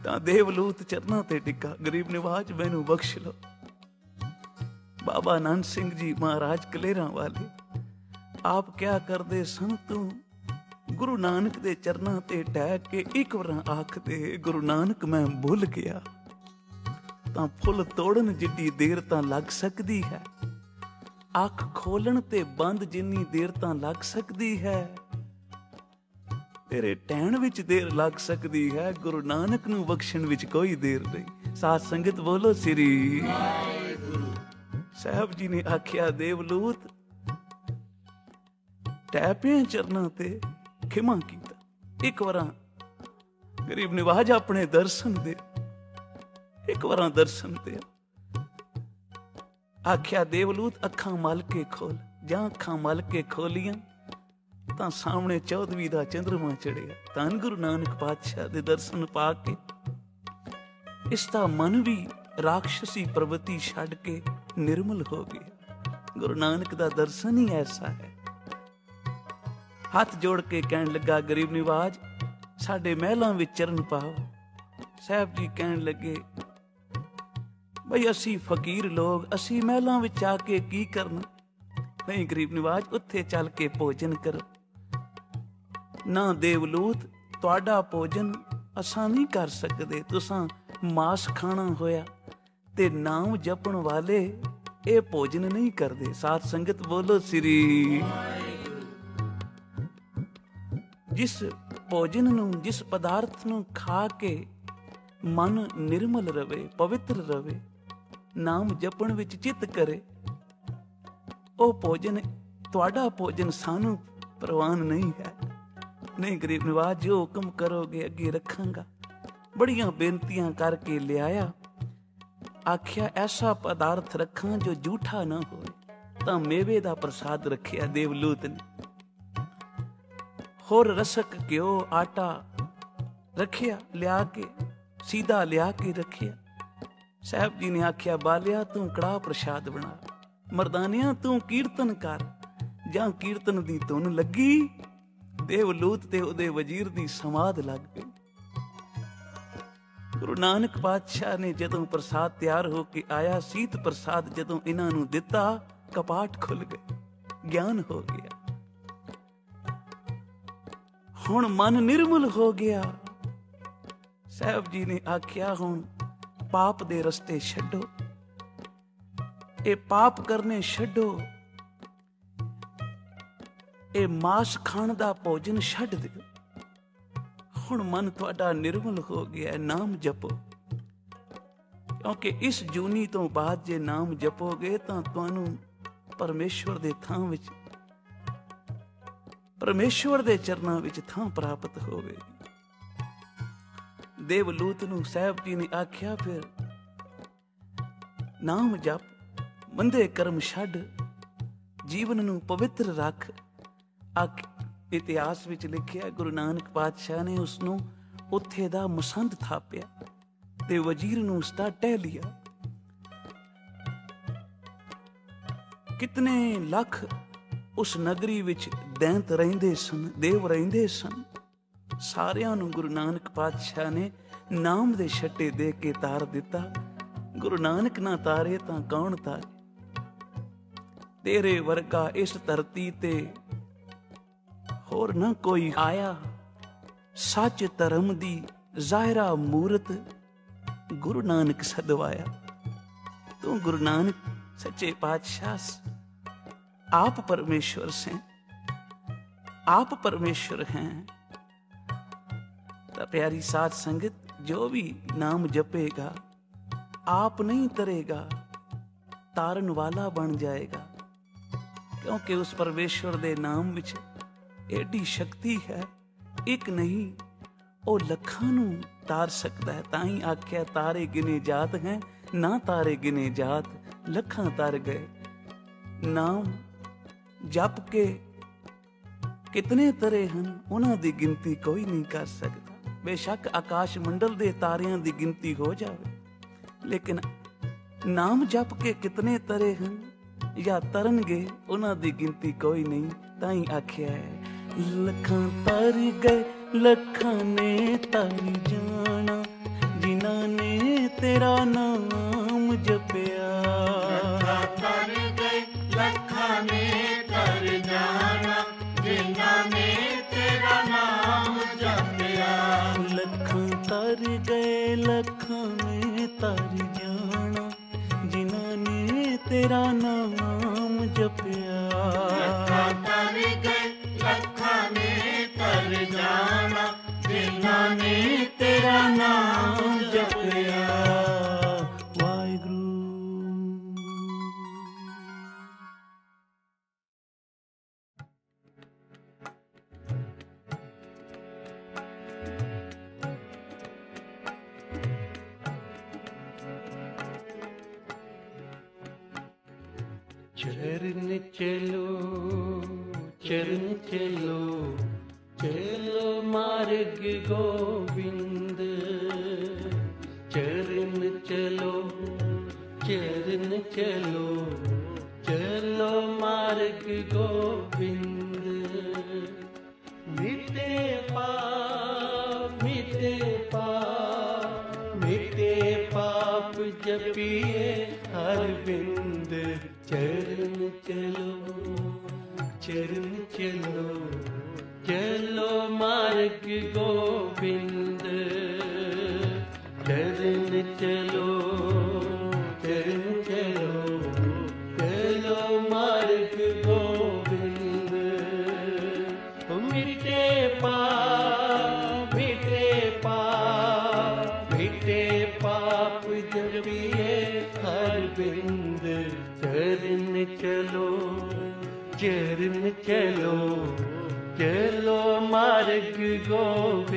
ਤਾਂ ਦੇਵਲੂਤ ਚਰਨਾਂ ਤੇ ਟਿੱਕਾ, ਗਰੀਬ ਨਿਵਾਜ ਮੈਨੂੰ ਬਖਸ਼ ਲਓ। ਬਾਬਾ ਨੰਦ ਸਿੰਘ ਜੀ ਮਹਾਰਾਜ ਕਲੇਰਾਂ ਵਾਲੇ, ਆਪ ਕਿਆ ਕਰਦੇ ਸਨ ਤੂੰ? ਗੁਰੂ ਨਾਨਕ ਦੇ ਚਰਨਾਂ ਤੇ ਟਹਿ ਕੇ ਇੱਕ ਵਾਰ ਆਖਦੇ, ਗੁਰੂ ਨਾਨਕ, ਮੈਂ ਭੁੱਲ ਗਿਆ। ਤਾਂ ਫੁੱਲ ਤੋੜਨ ਜਿੱਡੀ ਦੇਰ ਤਾਂ ਲੱਗ ਸਕਦੀ ਹੈ। ਅੱਖ ਖੋਲਣ ਤੇ ਬੰਦ ਜਿੰਨੀ ਦੇਰ ਤਾਂ ਲੱਗ ਸਕਦੀ ਹੈ। ਤੇਰੇ ਟਹਿਣ ਵਿੱਚ ਦੇਰ ਲੱਗ ਸਕਦੀ ਹੈ। ਗੁਰੂ ਨਾਨਕ ਨੂੰ ਬਖਸ਼ਣ ਵਿੱਚ ਕੋਈ ਦੇਰ ਨਹੀਂ। ਸਾਧ ਸੰਗਤ ਬੋਲੋ ਸ੍ਰੀ ਸਾਹਿਬ ਜੀ ਨੇ ਆਖਿਆ, ਦੇਵਲੂਤ ਟੈਪਿਆਂ ਚਰਨਾਂ ਤੇ ਖਿਮਾ ਕੀਤਾ। ਇੱਕ ਵਾਰਾਂ ਗਰੀਬ ਨਿਵਾਜ ਆਪਣੇ ਦਰਸ਼ਨ ਦੇ। ਇੱਕ ਵਾਰਾਂ ਦਰਸ਼ਨ ਦੇ ਆਖਿਆ, ਦੇਵਲੂਤ, ਅੱਖਾਂ ਮਲ ਕੇ ਖੋਲ। ਜਾਂ ਅੱਖਾਂ ਮਲ ਕੇ ਖੋਲੀਆਂ, ਤਾਂ ਸਾਹਮਣੇ ਚੌਦਵੀਂ ਦਾ ਚੰਦਰਮਾ ਚੜਿਆ ਧੰਨ ਗੁਰੂ ਨਾਨਕ ਪਾਤਸ਼ਾਹ ਦੇ ਦਰਸ਼ਨ ਪਾ ਕੇ ਇਸ ਦਾ ਮਨ ਵੀ ਰਾਖਸ਼ੀ ਪ੍ਰਵਤੀ ਛੱਡ ਕੇ ਨਿਰਮਲ ਹੋ ਗਿਆ। ਗੁਰੂ ਨਾਨਕ ਦਾ ਦਰਸ਼ਨ ਹੀ ਐਸਾ ਹੈ। ਹੱਥ ਜੋੜ ਕੇ ਕਹਿਣ ਲੱਗਾ, ਗਰੀਬ ਨਿਵਾਜ, ਸਾਡੇ ਮਹਿਲਾਂ ਵਿੱਚ ਚਰਨ ਪਾਓ। ਸਾਹਿਬ ਜੀ ਕਹਿਣ ਲੱਗੇ, ਬਈ ਅਸੀਂ ਫਕੀਰ ਲੋਕ, ਅਸੀਂ ਮਹਿਲਾਂ ਵਿੱਚ ਆ ਕੇ ਕੀ ਕਰਨਾ? ਨਹੀਂ ਗਰੀਬ ਨਿਵਾਜ, ਉੱਥੇ ਚੱਲ ਕੇ ਭੋਜਨ ਕਰੋ। ਨਾ ਦੇਵਲੂਤ, ਤੁਹਾਡਾ ਭੋਜਨ ਅਸਾਂ ਨਹੀਂ ਕਰ ਸਕਦੇ। ਤੁਸੀਂ ਮਾਸ ਖਾਣਾ ਹੋਇਆ ਤੇ ਨਾਮ ਜਪਣ ਵਾਲੇ ਇਹ ਭੋਜਨ ਨਹੀਂ ਕਰਦੇ। ਸਾਧ ਸੰਗਤ ਬੋਲੋ, ਸ੍ਰੀ ਜਿਸ ਭੋਜਨ ਨੂੰ, ਜਿਸ ਪਦਾਰਥ ਨੂੰ ਖਾ ਕੇ ਮਨ ਨਿਰਮਲ ਰਵੇ, ਪਵਿੱਤਰ ਰਵੇ, ਨਾਮ ਜਪਣ ਵਿੱਚ ਚਿੱਤ ਕਰੇ, ਉਹ ਭੋਜਨ, ਤੁਹਾਡਾ ਭੋਜਨ ਸਾਨੂੰ ਪ੍ਰਵਾਨ ਨਹੀਂ ਹੈ। ਨਹੀਂ ਗਰੀਬ ਨਿਵਾਜ, ਜੋ ਹੁਕਮ ਕਰੋਗੇ, ਅੱਗੇ ਰੱਖਾਂਗਾ। ਬੜੀਆਂ ਬੇਨਤੀਆਂ ਕਰਕੇ ਲਿਆਇਆ। ਆਖਿਆ, ਐਸਾ ਪਦਾਰਥ ਰੱਖਾਂ ਜੋ ਝੂਠਾ ਨਾ ਹੋਵੇ, ਤਾਂ ਮੇਵੇ ਦਾ ਪ੍ਰਸਾਦ ਰੱਖਿਆ ਦੇਵਲੂਤ ਨੇ। ਹੋਰ ਰਸਕ ਘਿਓ, ਆਟਾ ਰੱਖਿਆ, ਲਿਆ ਕੇ ਸੀਧਾ ਲਿਆ ਕੇ ਰੱਖਿਆ। ਸਾਹਿਬ ਜੀ ਨੇ ਆਖਿਆ, ਬਾਲਿਆ, ਤੂੰ ਕੜਾ ਪ੍ਰਸ਼ਾਦ ਬਣਾ। ਮਰਦਾਨਿਆਂ, ਤੂੰ ਕੀਰਤਨ ਕਰ। ਜਾਂ ਕੀਰਤਨ ਦੀ ਧੁਨ ਲੱਗੀ ਦੇਵਲੂਤ ਤੇ ਉਹਦੇ ਵਜ਼ੀਰ ਦੀ ਸਮਾਦ ਲੱਗ ਗਈ। ਗੁਰੂ ਨਾਨਕ ਪਾਤਸ਼ਾਹ ਨੇ ਜਦੋਂ ਪ੍ਰਸਾਦ ਤਿਆਰ ਹੋ ਕੇ ਆਇਆ, ਸੀਤ ਪ੍ਰਸਾਦ ਜਦੋਂ ਇਹਨਾਂ ਨੂੰ ਦਿੱਤਾ, ਕਪਾਟ ਖੁੱਲ ਗਏ, ਗਿਆਨ ਹੋ ਗਿਆ। ਹੁਣ ਮਨ ਨਿਰਮਲ ਹੋ ਗਿਆ। ਸਾਹਿਬ ਜੀ ਨੇ ਆਖਿਆ, ਹੁਣ ਪਾਪ ਦੇ ਰਸਤੇ ਛੱਡੋ। ਇਹ ਪਾਪ ਕਰਨੇ ਛੱਡੋ। ਇਹ ਮਾਸ ਖਾਣ ਦਾ ਭੋਜਨ ਛੱਡ ਦਿਓ। ਹੁਣ ਮਨ ਤੁਹਾਡਾ ਨਿਰਮਲ ਹੋ ਗਿਆ, ਨਾਮ ਜਪੋ। ਕਿਉਂਕਿ ਇਸ ਜੂਨੀ ਤੋਂ ਬਾਅਦ ਜੇ ਨਾਮ ਜਪੋਗੇ, ਤਾਂ ਤੁਹਾਨੂੰ ਪਰਮੇਸ਼ਵਰ ਦੇ ਥਾਂ ਵਿੱਚ ਪਰਮੇਸ਼ਵਰ ਦੇ ਚਰਨਾਂ ਵਿੱਚ ਥਾਂ ਪ੍ਰਾਪਤ ਹੋਵੇ। ਦੇਵਲੂਤ ਨੂੰ ਸਾਹਿਬ ਜੀ ਨੇ ਆਖਿਆ, ਫਿਰ ਨਾਮ ਜਪ, ਮੰਦੇ ਕਰਮ ਛੱਡ, ਜੀਵਨ ਨੂੰ ਪਵਿੱਤਰ ਰੱਖ। ਆਖ ਇਤਿਹਾਸ ਵਿੱਚ ਲਿਖਿਆ, ਗੁਰੂ ਨਾਨਕ ਪਾਤਸ਼ਾਹ ਨੇ ਉਸ ਨੂੰ ਉੱਥੇ ਦਾ ਮਸੰਦ ਥਾਪਿਆ ਤੇ ਵਜ਼ੀਰ ਨੂੰ ਉਸ ਦਾ ਟਹਿ ਲਿਆ। ਕਿਤਨੇ ਲੱਖ ਉਸ ਨਗਰੀ ਵਿੱਚ ਦੈਂਤ ਰਹਿੰਦੇ ਸਨ, ਦੇਵ ਰਹਿੰਦੇ ਸਨ। ਸਾਰਿਆਂ ਨੂੰ ਗੁਰੂ ਨਾਨਕ ਪਾਤਸ਼ਾਹ ਨੇ ਨਾਮ ਦੇ ਛੱਟੇ ਦੇ ਕੇ ਤਾਰ ਦਿੱਤਾ। ਗੁਰੂ ਨਾਨਕ ਨਾ ਤਾਰੇ ਤਾਂ ਕੌਣ ਤਾਰੇ? ਤੇਰੇ ਵਰਗਾ ਇਸ ਧਰਤੀ ਤੇ ਹੋਰ ਨਾ ਕੋਈ ਆਇਆ। ਸੱਚ ਧਰਮ ਦੀ ਜ਼ਾਹਿਰਾ ਮੂਰਤ ਗੁਰੂ ਨਾਨਕ ਸਦਵਾਇਆ। ਤੂੰ ਗੁਰੂ ਨਾਨਕ, ਸੱਚੇ ਪਾਤਸ਼ਾਹ ਆਪ ਪਰਮੇਸ਼ਵਰ ਸਿੰਘ आप परमेश्वर हैं ਤਾਂ ਪਿਆਰੀ ਸਾਧ ਸੰਗਤ ਜੋ ਵੀ ਨਾਮ ਜਪੇਗਾ ਆਪ ਨਹੀਂ ਤਰੇਗਾ ਤਾਰਨ ਵਾਲਾ ਬਣ ਜਾਏਗਾ ਕਿਉਂਕਿ ਉਸ ਪਰਮੇਸ਼ਵਰ ਦੇ ਨਾਮ ਵਿੱਚ ਏਡੀ ਸ਼ਕਤੀ ਹੈ ਇੱਕ ਨਹੀਂ ਉਹ ਲੱਖਾਂ ਨੂੰ ਤਾਰ ਸਕਦਾ ਹੈ ਤਾਂ ਹੀ ਆਖਿਆ ਤਾਰੇ ਗਿਨੇ ਜਾਤ ਹੈ ਨਾ ਤਾਰੇ ਗਿਨੇ ਜਾਤ ਲੱਖਾਂ ਤਰ ਗਏ ਨਾਮ ਜਪ ਕੇ ਕਿਤਨੇ ਤਰੇ ਹਨ, ਉਹਨਾਂ ਦੀ ਗਿਣਤੀ ਕੋਈ ਨਹੀਂ ਕਰ ਸਕਦਾ। ਬੇਸ਼ੱਕ ਆਕਾਸ਼ ਮੰਡਲ ਦੇ ਤਾਰਿਆਂ ਦੀ ਗਿਣਤੀ ਹੋ ਜਾਵੇ। ਲੇਕਿਨ ਨਾਮ ਜਪ ਕੇ ਕਿਤਨੇ ਤਰੇ ਹਨ, ਜਾਂ ਤਰਨਗੇ, ਉਹਨਾਂ ਦੀ ਗਿਣਤੀ ਕੋਈ ਨਹੀਂ, ਤਾਂ ਹੀ ਆਖਿਆ ਹੈ, ਲੱਖਾਂ ਤਰ ਗਏ, ਲੱਖਾਂ ਨੇ ਤਰ ਜਾਣਾ, ਜਿਨ੍ਹਾਂ ਨੇ ਤੇਰਾ ਨਾਮ ਜਪਿਆ। ਤੇਰਾ ਨਾਮ ਜਪਿਆ। ਲੱਖਾਂ ਤਰ ਗਏ ਲੱਖਾਂ ਨੇ ਤਰ ਜਾਣਾ। ਜਿਨ੍ਹਾਂ ਨੇ ਤੇਰਾ ਨਾਮ चलो चरण चलो चलो मार्ग गोविंद चरण चलो चरण चलो चलो मार्ग गोविंद मिटे पा मिटे पा मिटे पाप जपिए हर बिंद ਹਰ ਬਿੰਦ ਚਰਨ ਚਲੋ ਚਰਨ ਚਲੋ ਚਲੋ ਮਾਰਗ ਗੋਬਿੰਦ ਮਾਰਗ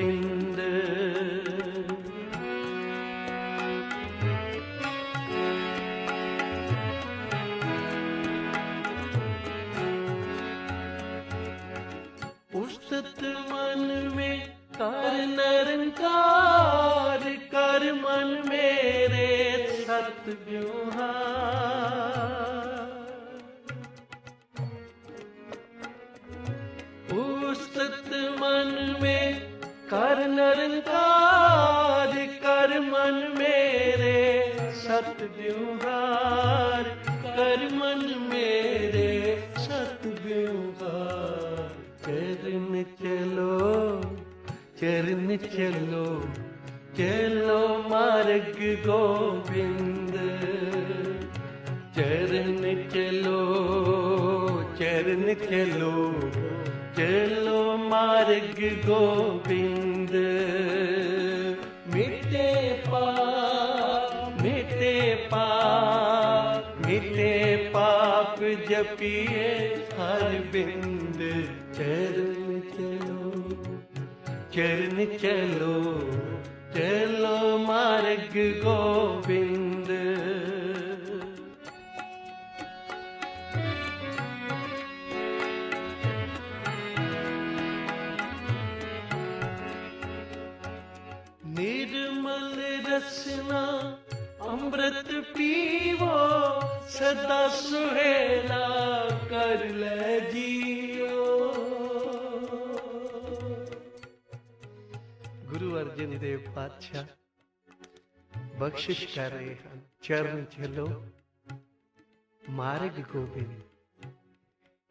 सत व्यवहार कर मन मेरे सत व्यवहार। चरण चलो चरण चलो चलो मार्ग गोविंद। चरण चलो चरण चलो चलो मार्ग गोविंद। मिटे पाप पाप जपिए हर बिंद चरण चलो चरण चलो चलो मार्ग गोविंद निर्मल रसना अमृत पीवो ਸਦਾ ਸੁਹੇਲਾ ਕਰ ਲੈ ਜੀਓ। ਗੁਰੂ ਅਰਜਨ ਦੇਵ ਪਾਤਸ਼ਾਹ ਬਖਸ਼ਿਸ਼ ਕਰ ਰਹੇ ਹਨ, ਚਰਨ ਚਲੋ ਮਾਰਗ ਗੋਬਿੰਦ,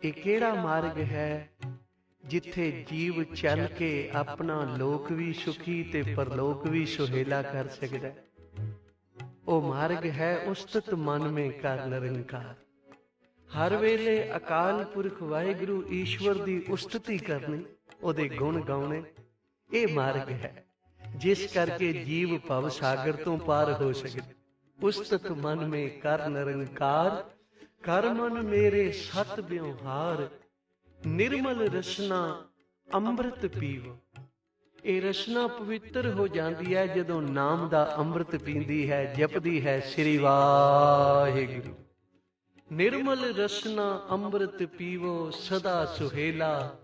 ਇਹ ਕਿਹੜਾ ਮਾਰਗ ਹੈ ਜਿੱਥੇ ਜੀਵ ਚੱਲ ਕੇ ਆਪਣਾ ਲੋਕ ਵੀ ਸੁਖੀ ਤੇ ਪਰਲੋਕ ਵੀ ਸੁਹੇਲਾ ਕਰ ਸਕਦਾ ਹੈ? ਉਹ ਮਾਰਗ ਹੈ ਉਸਤਤ ਮਨ ਮੇ ਕਰ ਨਿਰੰਕਾਰ। ਹਰ ਵੇਲੇ ਅਕਾਲ ਪੁਰਖ ਵਾਹਿਗੁਰੂ ਈਸ਼ਵਰ ਦੀ ਉਸਤਤੀ ਕਰਨੀ, ਉਹਦੇ ਗੁਣ ਗਾਉਣੇ, ਇਹ ਮਾਰਗ ਹੈ, ਜਿਸ ਕਰਕੇ ਜੀਵ ਭਵ ਸਾਗਰ ਤੋਂ ਪਾਰ ਹੋ ਸਕੇ। ਉਸਤਤ ਮਨ ਮੇ ਕਰ ਨਿਰੰਕਾਰ, ਕਰ ਮਨ ਮੇਰੇ ਸਤ ਵਿਵਹਾਰ, ਨਿਰਮਲ ਰਸਨਾ ਅੰਮ੍ਰਿਤ ਪੀਵ। ਇਹ ਰਸਨਾ ਪਵਿੱਤਰ ਹੋ ਜਾਂਦੀ ਹੈ ਜਦੋਂ ਨਾਮ ਦਾ ਅੰਮ੍ਰਿਤ ਪੀਂਦੀ ਹੈ, ਜਪਦੀ ਹੈ ਸ੍ਰੀ ਵਾਹਿਗੁਰੂ। ਨਿਰਮਲ ਰਸਨਾ ਅੰਮ੍ਰਿਤ ਪੀਵੋ, ਸਦਾ ਸੁਹੇਲਾ।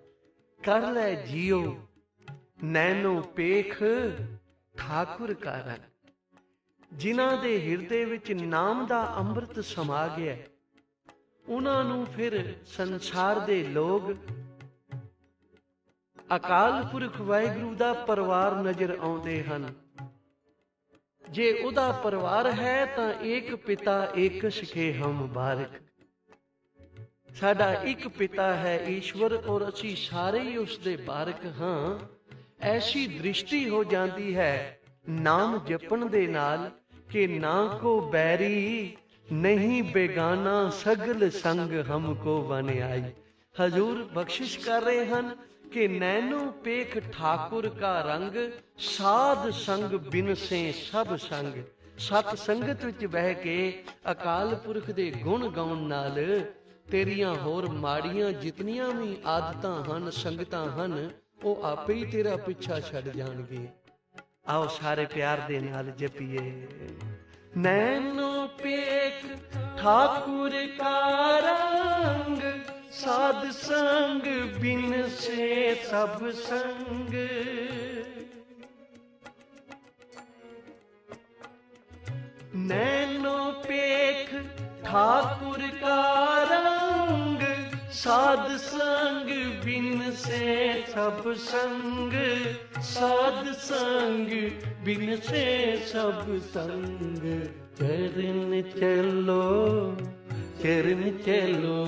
ਕਰ ਲੈ ਜੀਓ ਨੈਨੋ ਪੇਖ, ਠਾਕੁਰ ਕਾਰਨ ਜਿਨ੍ਹਾਂ ਦੇ ਹਿਰਦੇ ਵਿੱਚ ਨਾਮ ਦਾ ਅੰਮ੍ਰਿਤ ਸਮਾ ਗਿਆ, ਉਹਨਾਂ ਨੂੰ ਫਿਰ ਸੰਸਾਰ ਦੇ ਲੋਕ ਅਕਾਲ ਪੁਰਖ ਵਾਹਿਗੁਰੂ ਦਾ ਪਰਿਵਾਰ ਨਜ਼ਰ ਆਉਂਦੇ ਹਨ। ਜੇ ਉਹਦਾ ਪਰਿਵਾਰ ਹੈ ਤਾਂ ਏਕ ਪਿਤਾ ਇੱਕ ਸਖੇ ਹਮ ਬਾਰਕ। ਸਾਡਾ ਇੱਕ ਪਿਤਾ ਹੈ ਈਸ਼ਵਰ ਔਰ ਅਸੀਂ ਸਾਰੇ ਹੀ ਉਸ ਦੇ ਬਾਰਕ ਹਾਂ। ਐਸੀ ਦ੍ਰਿਸ਼ਟੀ ਹੋ ਜਾਂਦੀ ਹੈ ਨਾਮ ਜਪਣ ਦੇ ਨਾਲ ਕਿ ਨਾ ਕੋ ਬੈਰੀ, ਨਹੀਂ ਬੇਗਾਨਾ ਸਗਲ ਸੰਗ ਹਮਕੋ ਬਨ ਆਈ। ਹਜੂਰ ਬਖਸ਼ਿਸ਼ ਕਰ ਰਹੇ ਹਨ ਕਿ ਨੈਨੋ ਪੇਖ ਠਾਕੁਰ ਕਾ ਰੰਗ, ਸਾਧ ਸੰਗ ਬਿਨ ਸੇ ਸਭ ਸੰਗ। ਸਤ ਸੰਗਤ ਵਿੱਚ ਬਹਿ ਕੇ ਅਕਾਲ ਪੁਰਖ ਦੇ ਗੁਣ ਗਾਉਣ ਨਾਲ ਤੇਰੀਆਂ ਹੋਰ ਮਾੜੀਆਂ ਜਿਤਨੀਆਂ ਵੀ ਆਦਤਾਂ ਹਨ, ਸੰਗਤਾਂ ਹਨ, ਉਹ ਆਪੇ ਹੀ ਤੇਰਾ ਪਿੱਛਾ ਛੱਡ ਜਾਣਗੇ। ਆਓ ਸਾਰੇ ਪਿਆਰ ਦੇ ਨਾਲ ਜਪੀਏ। ਨੈਨੋ ਪੇਖ ਠਾਕੁਰ ਕਾ ਰੰਗ ਸਾਧ ਸੰਗ ਬਿਨ ਸੇ ਸਭ ਸੰਗ ਨੈਨੋ ਪੇਖ ਠਾਕੁਰ ਕਾ ਰੰਗ ਸਾਧ ਸੰਗ ਬਿਨ ਸੇ ਸਭ ਸੰਗ ਸਾਧ ਸੰਗ ਬਿਨ ਸੇ ਸਭ ਸੰਗ ਚਰਨ ਚਲੋ ਚਰਨ ਚਲੋ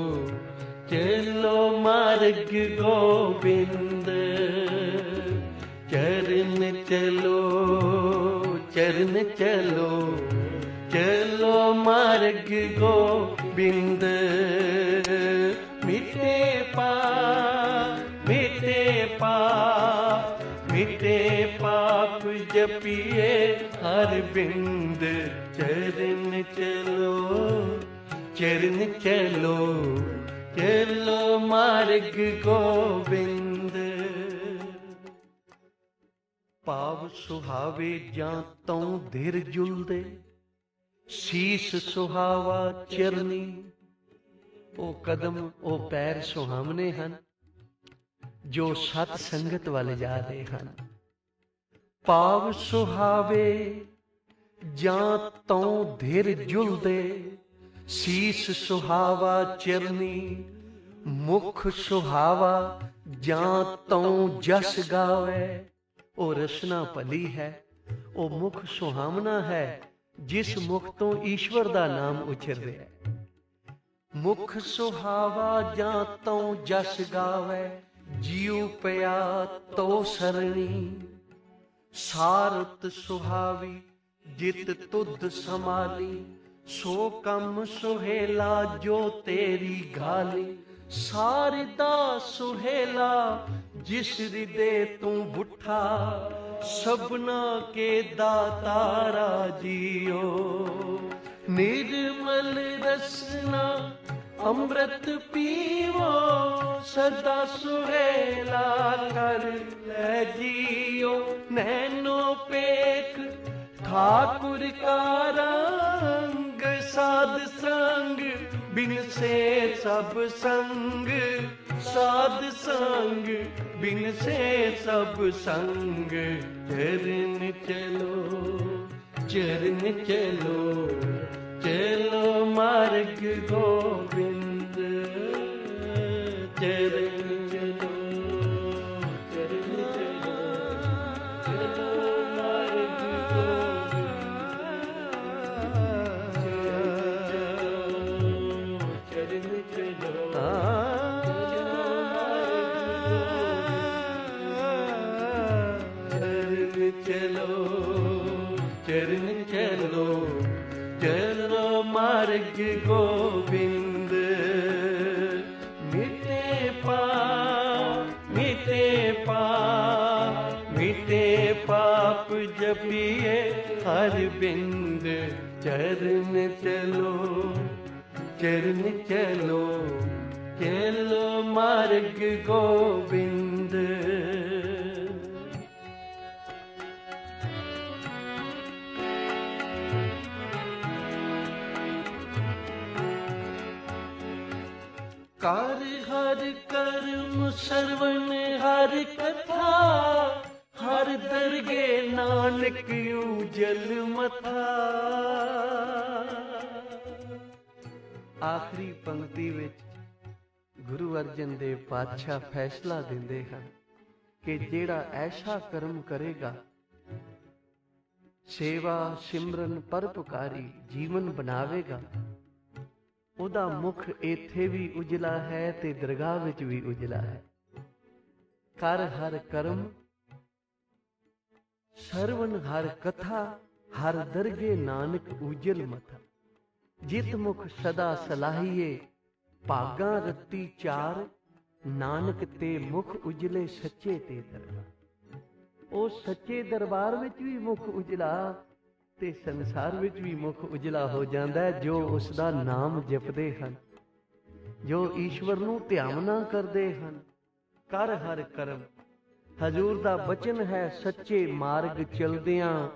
ਚਲੋ ਮਾਰਗ ਗੋਬਿੰਦ ਚਰਨ ਚਲੋ ਚਰਨ ਚਲੋ ਚਲੋ ਮਾਰਗ ਗੋਬਿੰਦ ਮਿਟੇ ਪਾ ਮਿਟੇ ਪਾ ਮਿਟੇ ਪਾਪ ਜਪੀਏ ਹਰ ਬਿੰਦ ਚਰਨ ਚਲੋ ਚਰਨ ਚਲੋ ਚਲੋ ਮਾਰਗ ਗੋਬਿੰਦ ਭਾਵ ਸੁਹਾਵੇ ਜਾਂ ਤਉ ਧਿਰ ਜੁਲਦੇ ਸੀਸ ਸੁਹਾਵਾ ਚਰਨੀ ਉਹ ਕਦਮ ਉਹ ਪੈਰ ਸੁਹਾਵਨੇ ਹਨ ਜੋ ਸਤ ਸੰਗਤ ਵੱਲ ਜਾ ਰਹੇ ਹਨ ਭਾਵ ਸੁਹਾਵੇ ਜਾਂ ਤਉ ਧਿਰ ਜੁਲਦੇ ਸੀਸ ਸੁਹਾਵਾ ਚਰਨੀ, ਮੁਖ ਸੁਹਾਵਾ, ਜਾਂ ਤਉ ਜਸ ਗਾਵੇ। ਉਹ ਰਸਨਾ ਭਲੀ ਹੈ, ਉਹ ਮੁਖ ਸੁਹਾਵਣਾ ਹੈ, ਜਿਸ ਮੁਖ ਤੋਂ ਈਸ਼ਵਰ ਦਾ ਨਾਮ ਉਚਰ ਹੈ। ਮੁਖ ਸੁਹਾਵਾ ਜਾਂ ਤਉ ਜਸ ਗਾਵੇ, ਜੀਉ ਪਿਆ ਤੋ ਸਰਣੀ। ਸਾਰਤ ਸੁਹਾਵੀ, ਜਿਤ ਤੁਧ ਸਮਾਲੀ ਸੋ ਕੰਮ ਸੁਹੇਲਾ ਜੋ ਤੇਰੀ ਗਾਲੀ। ਸਾਰਦਾ ਸੁਹੇਲਾ ਜਿਸ ਹਿਰਦੇ ਤੂੰ ਬੁੱਠਾ। ਸਭਨਾ ਕੇ ਦਾਤਾਰਾ ਜੀਓ ਨਿਰਮਲ ਰਸਨਾ ਅੰਮ੍ਰਿਤ ਪੀਵੋ। ਸਦਾ ਸੁਹੇਲਾ ਕਰ ਲੈ ਜੀਓ। ਨੈਨੋ ਪੇਖ ਠਾਕੁਰ ਕਾ ਰੰਗ, ਸਾਧ ਸੰਗ, ਬਿਨ ਸੇ ਸਭ ਸੰਗ। ਸਾਧ ਸੰਗ, ਬਿਨ ਸੇ ਸਭ ਸੰਗ। ਚਰਨ ਚਲੋ ਚਰਨ ਚਲੋ ਚਲੋ ਮਾਰਗ ਗੋਬਿੰਦ। ਚਰਨ ਹਰ ਬਿੰਦ ਚਰਨ ਚਲੋ ਚਰਨ ਚਲੋ ਚਲੋ ਮਾਰਗ ਗੋਬਿੰਦ। ਕਰ ਹਰ ਕਰਮ ਸਰਵਨ ਹਰ ਹਰ ਨਾਨਕ ਉਜਲ ਮਥਾ। ਆਖਰੀ ਪੰਕਤੀ ਵਿੱਚ ਗੁਰੂ ਅਰਜਨ ਦੇਵ ਪਾਤਸ਼ਾਹ ਫੈਸਲਾ ਦਿੰਦੇ ਹਨ ਕਿ ਜਿਹੜਾ ਐਸਾ ਕਰਮ ਕਰੇਗਾ, ਸੇਵਾ ਸਿਮਰਨ ਪਰਪਕਾਰੀ ਜੀਵਨ ਬਣਾਵੇਗਾ, ਉਹਦਾ ਮੁਖ ਇੱਥੇ ਵੀ ਉਜਲਾ ਹੈ ਤੇ ਦਰਗਾਹ ਵਿੱਚ ਵੀ ਉਜਲਾ ਹੈ। ਕਰ ਹਰ ਕਰਮ ਸਰਵਨ ਹਰ ਕਥਾ, ਹਰ ਦਰਗੇ ਨਾਨਕ ਉਜਲ ਮਥਾ। ਜਿਤ ਮੁਖ ਸਦਾ ਸਲਾਹੀਏ, ਭਾਗਾ ਰੱਤੀ ਚਾਰ, ਨਾਨਕ ਤੇ ਮੁਖ ਉਜਲੇ ਸੱਚੇ ਤੇ ਦਰਬਾਰ ਉਹ ਸੱਚੇ ਦਰਬਾਰ ਵਿੱਚ ਵੀ ਮੁਖ ਉਜਲਾ ਤੇ ਸੰਸਾਰ ਵਿੱਚ ਵੀ ਮੁਖ ਉਜਲਾ ਹੋ ਜਾਂਦਾ ਹੈ, ਜੋ ਉਸ ਦਾ ਨਾਮ ਜਪਦੇ ਹਨ। ਜੋ ਈਸ਼ਵਰ ਨੂੰ ਧਿਆਵਨਾ ਕਰਦੇ ਹਨ, ਕਰ ਹਰ ਕਰਮ। ਹਜੂਰ ਦਾ ਬਚਨ ਹੈ ਸੱਚੇ ਮਾਰਗ ਚਲਦਿਆਂ,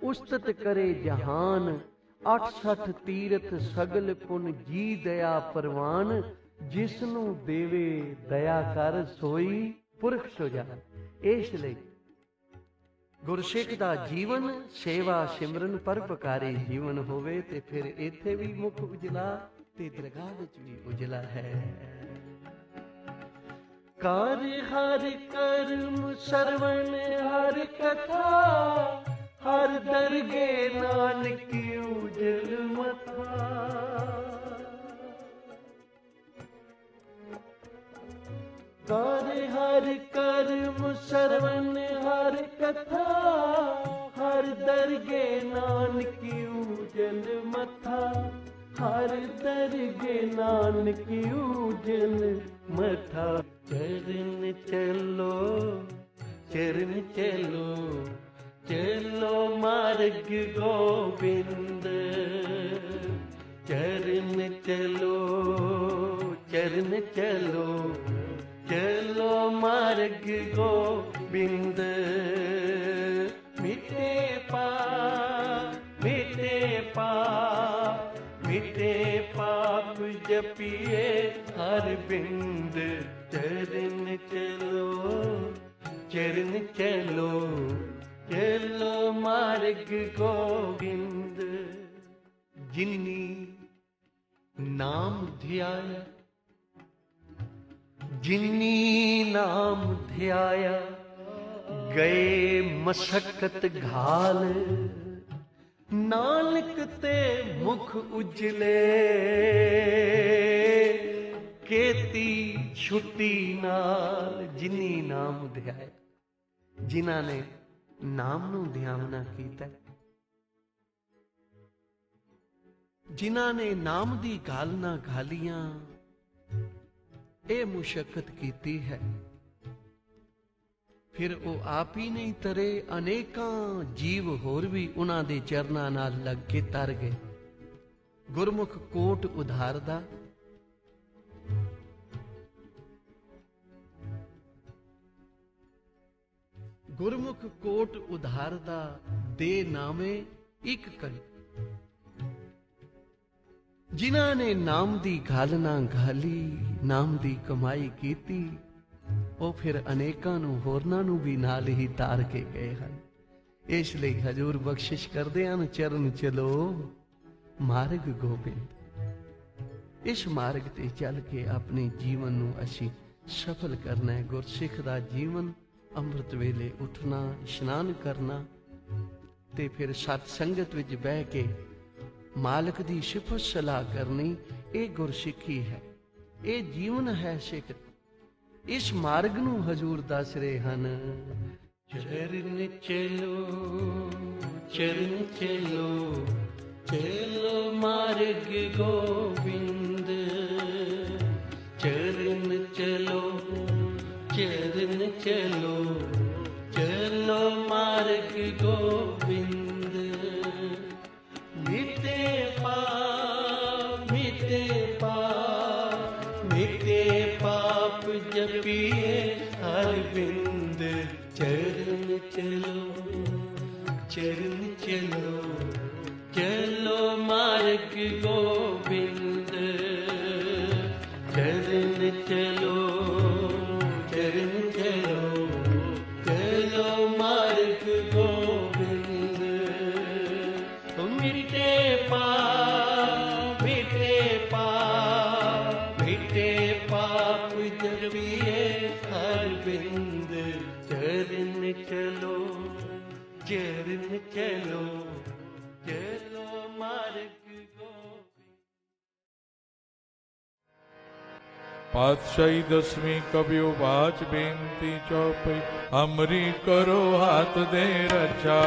ਉਸਤਤ ਕਰੇ ਜਹਾਨ 68 ਤੀਰਥ ਸਗਲ ਪੁਨ ਜੀ ਦਇਆ ਪਰਵਾਨ ਜਿਸ ਨੂੰ ਦੇਵੇ ਦਇਆ ਕਰ ਸੋਈ ਪੁਰਖ ਸੁਜਾਨ ਇਸ ਲਈ ਗੁਰਸਿੱਖ ਦਾ ਜੀਵਨ, ਸੇਵਾ ਸਿਮਰਨ ਪਰਪਕਾਰੀ ਜੀਵਨ ਹੋਵੇ ਤੇ ਫਿਰ ਇੱਥੇ ਵੀ ਮੁਖ ਉਜਲਾ ਤੇ ਦਰਗਾਹ ਵਿੱਚ ਵੀ ਉਜਲਾ ਹੈ। ਕਾਰ ਹਰ ਕਰਮ ਸਰਵਣ ਹਰ ਕਥਾ ਹਰ ਦਰਗੇ ਨਾਨਕ ਉਜਲ ਮਥਾ ਕਰ ਹਰ ਕਰਮ ਸਰਵਨ ਹਰ ਕਥਾ ਹਰ ਦਰਗੇ ਨਾਨਕ ਉਜਲ ਮਥਾ ਹਰ ਦਰਗੇ ਨਾਨਕ ਉਜਲ ਮਥਾ ਚਰਨ ਚੱਲੋ ਚਰਨ ਚੱਲੋ ਚੱਲੋ ਮਾਰਗ ਗੋਬਿੰਦ ਚਰਨ ਚੱਲੋ ਚਰਨ ਚੱਲੋ ਚਲੋ ਮਾਰਗ ਗੋਬਿੰਦ ਮਿਟੇ ਪਾ ਮਿਟੇ ਪਾ ਮਿਟੇ ਪਾਪ ਜਪੀਏ ਹਰ ਬਿੰਦ ਚਰਨ ਚਲੋ ਚਰਨ ਚਲੋ ਚਲੋ ਮਾਰਗ ਗੋਬਿੰਦ ਜਿਨੀ ਨਾਮ ਧਿਆਇਆ ਜਿਨੀ ਨਾਮ ਧਿਆਇਆ ਗਏ ਮਸਕਤ ਘਾਲ ਨਾਨਕ ਤੇ ਮੁਖ ਉਜਲੇ ਕੇਤੀ ਛੁੱਟੀ ਨਾਲ ਜਿਨੀ ਨਾਮ ਧਿਆਇਆ ਜਿਨ੍ਹਾਂ ਨੇ ਨਾਮ ਨੂੰ ਧਿਆਵਨਾ ਕੀਤਾ ਜਿਨ੍ਹਾਂ ਨੇ ਨਾਮ ਦੀ ਗਾਲ ਨਾ ਗਾਲੀਆਂ ਇਹ ਮੁਸ਼ਕਲ ਕੀਤੀ ਹੈ। ਫਿਰ ਉਹ ਆਪ ਹੀ ਨਹੀਂ ਤਰੇ, ਅਨੇਕਾਂ ਜੀਵ ਹੋਰ ਵੀ ਉਹਨਾਂ ਦੇ ਚਰਨਾਂ ਨਾਲ ਲੱਗ ਕੇ ਤਰ ਗਏ। ਗੁਰਮੁਖ ਕੋਟ ਉਧਾਰਦਾ ਗੁਰਮੁਖ ਕੋਟ ਉਧਾਰਦਾ ਦੇ ਨਾਮੇ ਇੱਕ ਕਰੀ ਜਿਨ੍ਹਾਂ ਨੇ ਨਾਮ ਦੀ ਗੱਲ ਨਾ ਨਾਮ ਦੀ ਕਮਾਈ ਕੀਤੀ, ਉਹ ਫਿਰ ਅਨੇਕਾਂ ਨੂੰ ਹੋਰਨਾਂ ਨੂੰ ਵੀ ਨਾਲ ਹੀ ਤਾਰ ਕੇ ਗਏ ਹਨ। ਇਸ ਲਈ ਹਜੂਰ ਬਖਸ਼ਿਸ਼ ਕਰਦੇ ਹਨ, ਚਰਨ ਚਲੋ, ਮਾਰਗ ਗੋਬਿੰਦ। ਇਸ ਮਾਰਗ ਤੇ ਚੱਲ ਕੇ ਆਪਣੇ ਜੀਵਨ ਨੂੰ ਅਸੀਂ ਸਫਲ ਕਰਨਾ ਹੈ। ਗੁਰਸਿੱਖ ਦਾ ਜੀਵਨ ਅੰਮ੍ਰਿਤ ਵੇਲੇ ਉੱਠਣਾ, ਇਸ਼ਨਾਨ ਕਰਨਾ ਤੇ ਫਿਰ ਸਤ ਸੰਗਤ ਵਿੱਚ ਬਹਿ ਕੇ ਮਾਲਕ ਦੀ ਸਿਫਤ ਸਲਾਹ ਕਰਨੀ, ਇਹ ਗੁਰਸਿੱਖੀ ਹੈ। ਇਹ ਜੀਵਨ ਹੈ ਸਿੱਖ। ਇਸ ਮਾਰਗ ਨੂੰ ਹਜੂਰ ਦੱਸ ਰਹੇ ਹਨ। ਚਰਨ ਚਲੋ ਚਰਨ ਚਲੋ ਚਲੋ ਮਾਰਗ ਗੋਬਿੰਦ। ਚਰਨ ਚਲੋ ਚਲੋ ਚਲੋ ਮਾਰਗ ਗੋਬਿੰਦ ਮਿਟੇ ਪਾਪ ਮਿਟੇ ਪਾਪ ਮਿਟੇ ਪਾਪ ਜਪੀਏ ਹਰ ਬਿੰਦ ਚਰਨ ਚਲੋ ਚਰਨ ਚਲੋ ਚਲੋ ਮਾਰਗ ਗੋਬਿੰਦ खेलो खेलो मार्ग पातशाही दसवीं कवियो बाज बेनती चौपाई अमरी करो हाथ दे रचा।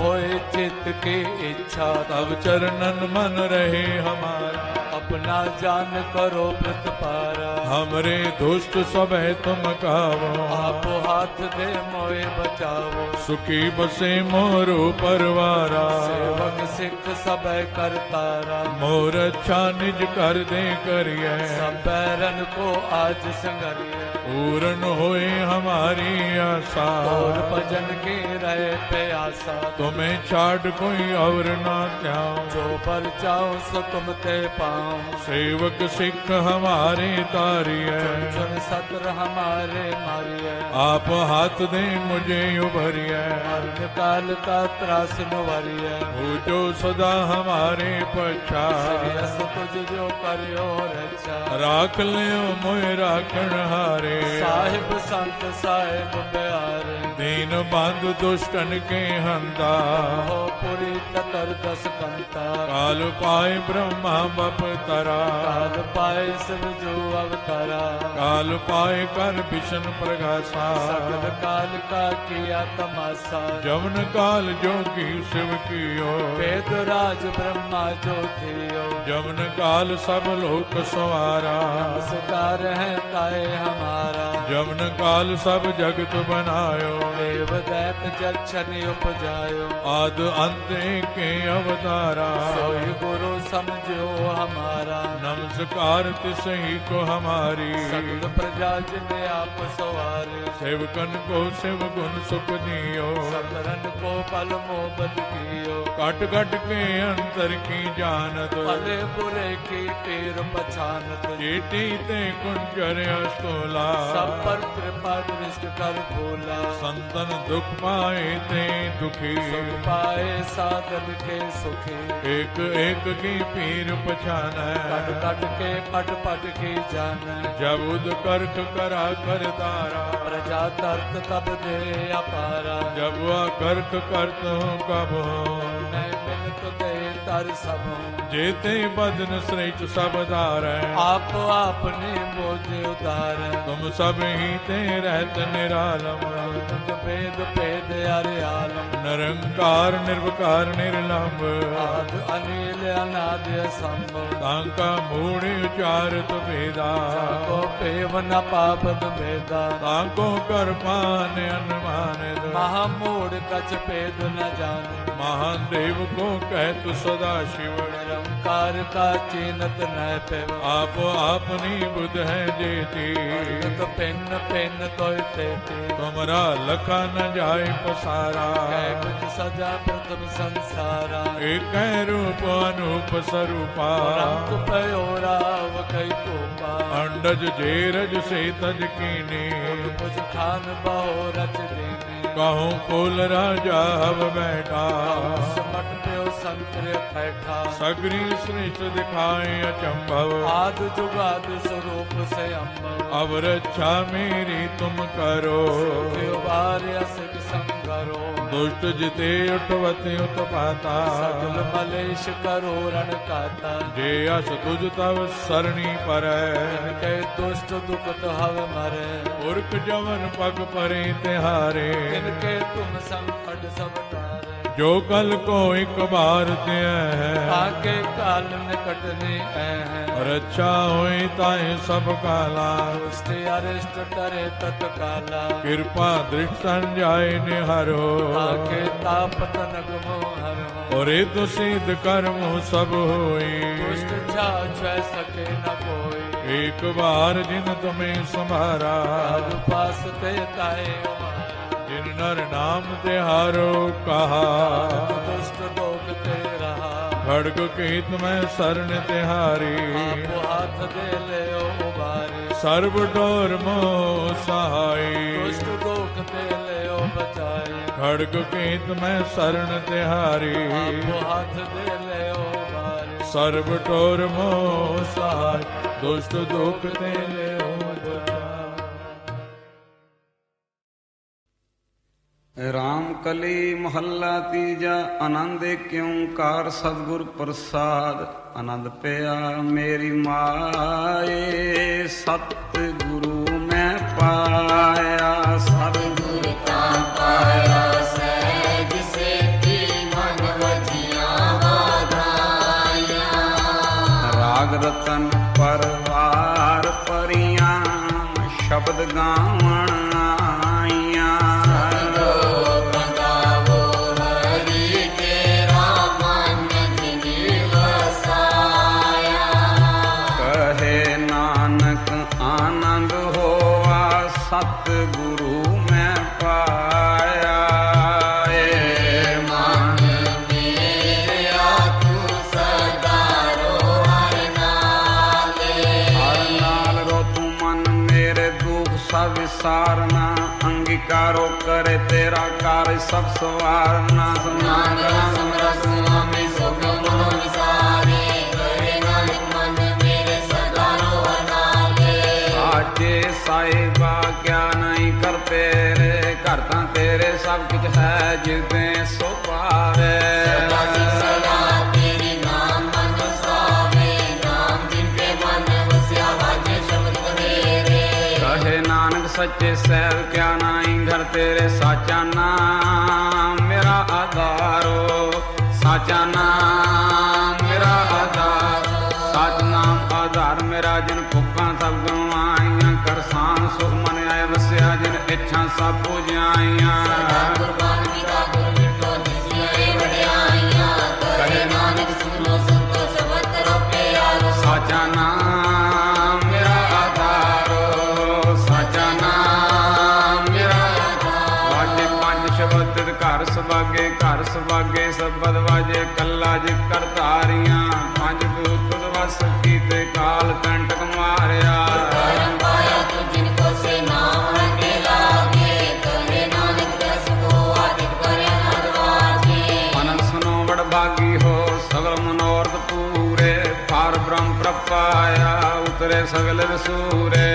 होए चित के इच्छा तब चरणन मन रहे हमारा। अपना जान करो प्रतपारा हमरे दुष्ट सब है तुम कावो आप हाथ दे मोए बचावो सुखी बसे मोरो परवारा सेवक सिख सब करतारा मोर अच्छा निज कर दे करिए सब बैरन को आज संगरिए पूर्ण होए हमारी आशा और भजन के रहे प्यासा तुम्हें छाड़ कोई और ना त्याओ जो पर जाओ सो तुम ते पाओ सेवक सिख हमारे तारिय चुन सतर हमारे मारिय आप हाथ दे मुझे उभरिय मरण काल का त्रास निवारिय हो जो सदा हमारे पछा श्रेयस तुझ जो करियो रक्षा राख लियो मोह राखण हारे साहिब संत ਨਾਨਕ ਸਾਹਿਬ ਪਿਆਰੇ ਦੀਨ ਬੰਦ ਦੁਸ਼ਟਨ ਕੇ ਹੰਦਾ। ਹੋ ਪੁਰੀ ਚਤਰ ਦਸ ਕੰਤਾ। ਕਾਲ ਪਾਏ ਬ੍ਰਹਮਾ ਬਪਤਰਾ ਕਾਲ ਪਾਏ ਸਭ ਜੋ ਅਵਤਾਰਾ। ਕਾਲ ਪਾਏ ਕਰ ਵਿਸ਼ਨ ਪ੍ਰਗਾਸਾ। ਸਗਲ ਕਾਲ ਕਾ ਕੀਆ ਤਮਾਸਾ। ਜਮਨ ਕਾਲ ਜੋਗੀ ਸਿਵ ਕੀਓ। ਵੇਦ ਰਾਜ ਬ੍ਰਹਮਾ ਜੋ ਥਿਓ ਜਮਨ ਕਾਲ ਸਭ ਲੋਕ ਸਵਾਰਾ। ਨਮਸਕਾਰ ਹੈ ਤਾਏ ਹਮਾਰਾ। ਜਮਨ ਕਾਲ ਕਾਲ ਸਭ ਜਗਤ ਬਨਾਇਓ ਦੇਵ ਦੈਤ ਜਲ ਛਨ ਉਪਜਾਇਓ। ਆਦ ਅੰਤ ਕੇ ਅਵਤਾਰਾ। ਸੋਈ ਗੁਰੂ ਸਮਝਿਓ ਹਮਾਰਾ। ਨਮਸਕਾਰ ਤਿਸ ਕੋ ਹਮਾਰੀ। ਸਗਲ ਪ੍ਰਜਾ ਜਿਨ ਆਪ ਸਵਾਰਿਓ। ਸੇਵਕਨ ਕੋ ਸਿਵ ਗੁਣ ਸੁਖ ਦਿਓ। ਸਤਰਨ ਕੋ ਪਲ ਮੋਬਤ ਕੀਓ। ਕਟ ਕਟ ਕੇ ਅੰਤਰ ਕੀ ਜਾਣਤ। ਅਲੇ ਬੁਰੇ ਕੀ ਪੇਰ ਪਛਾਨਤ। ਜੀਤੀ ਤੇ ਕੁੰਜਰ ਅਸਤੋਲਾ। ਸਭ ਪਰ ਕਿਰਪਾ ਬਿਨਿਸ਼ਟ ਕਰ ਭੋਲਾ ਸੰਤਨ ਦੁਖ ਪਾਏ ਤੇ ਦੁਖੀ। ਸੁਖ ਪਾਏ ਸਾਧਨ ਕੇ ਸੁਖੀ। ਇਕ ਇਕ ਕੀ ਪੀਰ ਪਛਾਨੈ। ਤਟ ਕੇ ਪਟ ਪਟ ਕੇ ਜਾਣੈ ਜਬ ਉਦ ਕਰਖ ਕਰਾ ਕਰ ਤਾਰਾ ਪ੍ਰਜਾ ਤਰਤ ਤਬ ਦੇ ਅਪਾਰਾ। ਜਬ ਵਾ ਕਰਤ ਹੂੰ ਕਬ ਮੈਂ ਬਿਨ ਤੁਤੇ ਕਰ ਸਭੋ ਜੇਤੇ ਬਦਨ ਸ੍ਰੇਸ਼ਟ ਸਭ ਧਾਰੈ। ਆਪ ਆਪਨੇ ਮੋਜ ਉਤਾਰੈ। ਤੁਮ ਸਭ ਹੀ ਤੇ ਰਹਿਤ ਨਿਰਾਲਮ। ਅਨੰਤ ਭੇਦ ਅਰੇ ਆਲਮ। ਨਿਰੰਕਾਰ ਨਿਰਵਕਾਰ ਨਿਰਲੰਭ। ਆਦ ਅਨਿਲ ਅਨਾਦ ਸੰਭ ਤਾਂ ਕਾ ਮੂੜ ਉਚਾਰਤ ਭੇਦਾ। ਕੋ ਭੇਵ ਨ ਪਾਪ ਤੁਮੇਦਾ ਤਾਂ ਕੋ ਕਰਪਾਨ ਅਨਮਾਨਿਦ ਮਹਾ ਮੂੜ ਕਛ ਭੇਦ ਨ ਜਾਣੇ। देव को कहत सदा शिव निरंकार का चीनत न पेव आप आपनी बुध है जेती तो पेन पेन तो तेते तुमरा लखा न जाय पसारा कैबत सजा प्रथम संसारा एक रूप अनूप स्वरूपा रंग पयो राव कई कोपा अंडज जेरज से तज कीनी मुझ खान बहु ਕਹਉ ਕੁਲ ਰਾਜਾ ਹਵ ਬੈਠਾ। ਸਮਟ ਪਿਓ ਸੰਤਰੇ ਬੈਠਾ। ਸਗਰੀ ਸ੍ਰਿਸ਼ਟ ਦਿਖਾਏ ਅਚੰਭਵ। ਆਦ ਜੁਗਾਦ ਸਰੂਪ ਸੇ ਅੰਬਰ ਅਵ ਰੱਛਾ ਮੇਰੀ ਤੁਮ ਕਰੋ। ਸਿਉ ਬਾਰਿਆ ਸਿਕ ਸੰਗ संगरो दुष्ट जिते उठवते उत्पाता सगल मलेश करो रण काता जे अस तुझ तव सरणी पर के दुष्ट दुखत हव मरे पुरख जवन पग परे तिहारे इनके तुम संकट सब तारे ਜੋ ਕਲ ਕੋ ਇੱਕ ਬਾਰ ਤੇ ਹੈ। ਆਗੇ ਕਾਲ ਨਿਕਟਨੇ ਹੈ ਰੱਛਾ ਹੋਈ ਤਾਏ ਸਭ ਕਾਲਾ ਉਸਤੇ ਅਰਿਸ਼ਟ ਤਰੇ ਤਤ ਕਾਲਾ ਕਿਰਪਾ ਦ੍ਰਿਸ਼ਟ ਸੰਜਾਏ ਨਿਹਰੋ ਆਗੇ ਤਾਪਤ ਨਗਮੋ ਹਰੋ ਔਰੇ ਤੁਸੀਦ ਕਰਮ ਸਭ ਹੋਈ ਦੁਸ਼ਟ ਛਾ ਛੈ ਸਕੇ ਨ ਕੋਈ। ਇੱਕ ਵਾਰ ਜਿਨ ਤੁਮੇ ਸੰਭਾਰਾ। ਪਾਸ ਤੇ ਤਾਏ ਜਿਨ ਨਰ ਨਾਮ ਤੇ ਹਾਰੋ ਕਹਾ। ਦੁਸ਼ਟ ਲੋਕ ਤੇ ਰਹਾ। ਖੜਗ ਕੀਤ ਮੈਂ ਸਰਨ ਤਿਹਾਰੀ ਆਪੋ ਹੱਥ ਦੇ ਲਿਓ ਉਬਾਰੀ। ਸਰਬ ਡੋਰ ਮੋ ਸਹਾਈ। ਦੁਸ਼ਟ ਲੋਕ ਤੇ ਲਿਓ ਬਚਾਈ ਖੜਗ ਕੀਤ ਮੈਂ ਸਰਨ ਤਿਹਾਰੀ ਆਪੋ ਹੱਥ ਦੇ ਲਿਓ ਉਬਾਰੀ। ਸਰਬ ਡੋਰ ਮੋ ਸਹਾਈ। ਦੁਸ਼ਟ ਦੁਖ ਤੇ ਲਿਓ ते ਰਾਮ ਕਲੀ ਮਹੱਲਾ ਤੀਜਾ, ਆਨੰਦ ਓੰਕਾਰ ਸਤਿਗੁਰ ਪ੍ਰਸਾਦ, ਆਨੰਦ ਪਿਆ ਮੇਰੀ ਮਾਏ ਸਤ ਗੁਰੂ ਮੈਂ ਪਾਇਆ ਸਤਿਗੁਰ ਰਾਗ ਰਤਨ ਪਰਵਾਰ ਪਰੀਆਂ, ਸ਼ਬਦ ਗਾਵਣ ਕਾਰ ਸਭ ਸਵਾਰਨਾ ਸਨਾਨ ਕਰਾਂ ਸਮਰਸ ਸੁਆਮੀ ਸੁਖ ਮਨੋ ਵਿਸਾਰੇ ਕਰੇ ਨਾਨਕ ਮਨ ਮੇਰੇ ਸਦਾ ਰੋ ਅਨਾਲੇ ਸਾਚੇ ਸਾਹਿਬਾ ਕਿਆ ਨਹੀਂ ਕਰ ਤੇਰੇ ਘਰ ਤਾਂ ਤੇਰੇ ਸਭ ਕੁਝ ਹੈ ਜਿਵੇਂ ਸੋ ਪਾਵੇ। ਸਦਾ ਸੱਚੇ ਸਹਿਬ ਕਿਆ ਨਾਈ ਘਰ ਤੇਰੇ ਸਾਚਾ ਨਾਮ, ਮੇਰਾ ਆਧਾਰੋ ਸਾਚਾ ਨਾਮ, ਮੇਰਾ ਆਧਾਰ। ਸਚ ਨਾਮ ਆਧਾਰ ਮੇਰਾ ਜਿਨ ਭੁੱਖਾਂ ਸਭ ਗਵਾਈਆਂ, ਕਰਸਾਨ ਸੁਖ ਮਨ ਆਏ ਵਸਿਆ ਜਿਨ ਇੱਛਾ ਸਭ ਪੁਜਾਈਆਂ ਸੁਭਾਗੇ ਸਬਦ ਵਾਜੇ ਕੱਲਾ ਜਿ ਕਰ ਧਾਰੀਆਂ। ਪੰਜ ਤੁਧ ਵਸ ਕੀਤੇ ਕਾਲ ਕੰਟਕ ਮਾਰਿਆ ਕਰਮ ਪਾਇਆ ਤੂੰ ਜਿਨ ਕੋ ਸੇ ਨਾਮ ਰੰਗੇ ਲਾਗੇ ਕਰੇ ਨਾਨਕ ਦਸ ਕੋ ਆਦਿਤ ਕਰਿਆ ਨਦਵਾਜੇ ਅਨੰਦ ਸੁਨੋ ਵਡ ਭਾਗੀ ਹੋ ਸਗਲ ਮਨੋਰਥ ਪੂਰੇ। ਪਾਰ ਬ੍ਰਹਮ ਪ੍ਰਪਾਇਆ ਉਤਰੇ ਸਗਲ ਵਸੂਰੇ।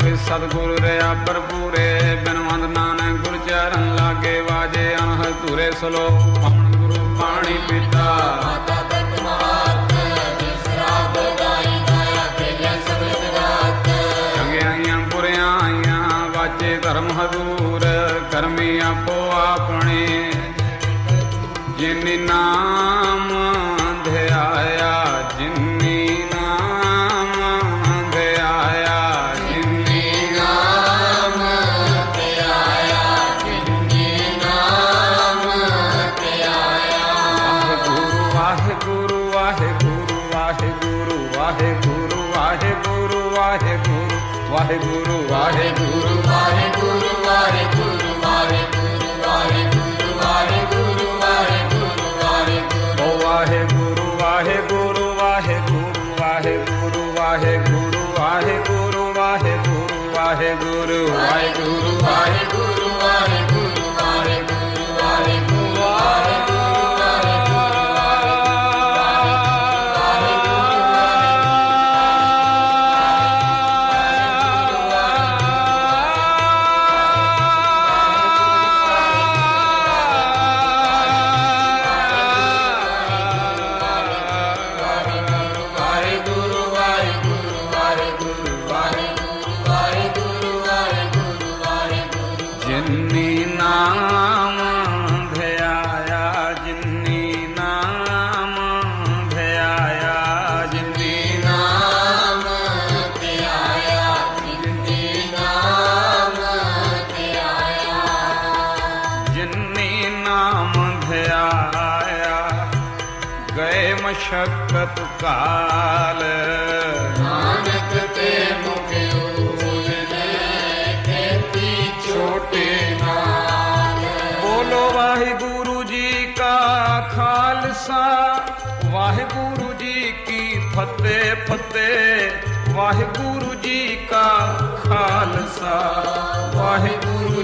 ਪਵਿ ਸਤਿਗੁਰੂ ਰਿਆ ਭਰਪੂਰੇ ਬਿਨਵੰਦ ਨਾਨਕ ਗੁਰ ਚਰਨ ਲਾਗੇ ਵਾਜੇ ਅਨਹਦ ਧੂਰੇ ਸਲੋਕ ਪਵਨ ਗੁਰੂ ਪਾਣੀ ਪੀਤਾ। ਮਾਤਾ ਤਤ ਮਹਾਤ ਗਾਇਆ ਚੰਗਿਆਈਆਂ ਬੁਰਿਆਈਆਂ ਵਾਜੇ ਧਰਮ ਹਦੂਰ ਕਰਮੀ ਆਪੋ ਆਪਣੇ। ਜਿਨ ਨਾਮ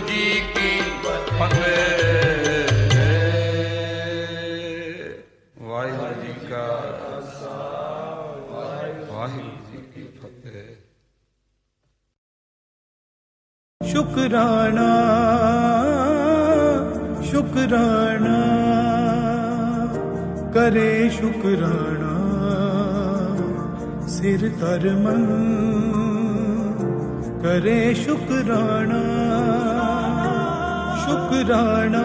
ਜੀ ਕੀ ਫਤਿਹ ਵਾਹਿਗੁਰੂ ਜੀ ਕਾ ਖਾਲਸਾ, ਵਾਹਿਗੁਰੂ ਜੀ ਕੀ ਫਤਿਹ। ਸ਼ੁਕਰਾਨਾ ਸ਼ੁਕਰਾਨਾ, ਕਰੇ ਸ਼ੁਕਰਾਨਾ, ਸਿਰ ਤਰ ਮਨ ਕਰੇ ਸ਼ੁਕਰਾਨਾ। शुक्राणा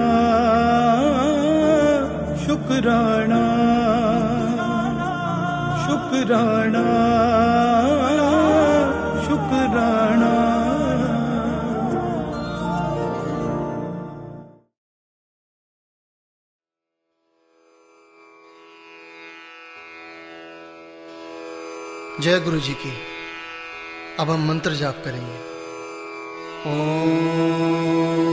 शुक्राणा शुक्राणा जय गुरु जी की। अब हम मंत्र जाप करेंगे। ओम।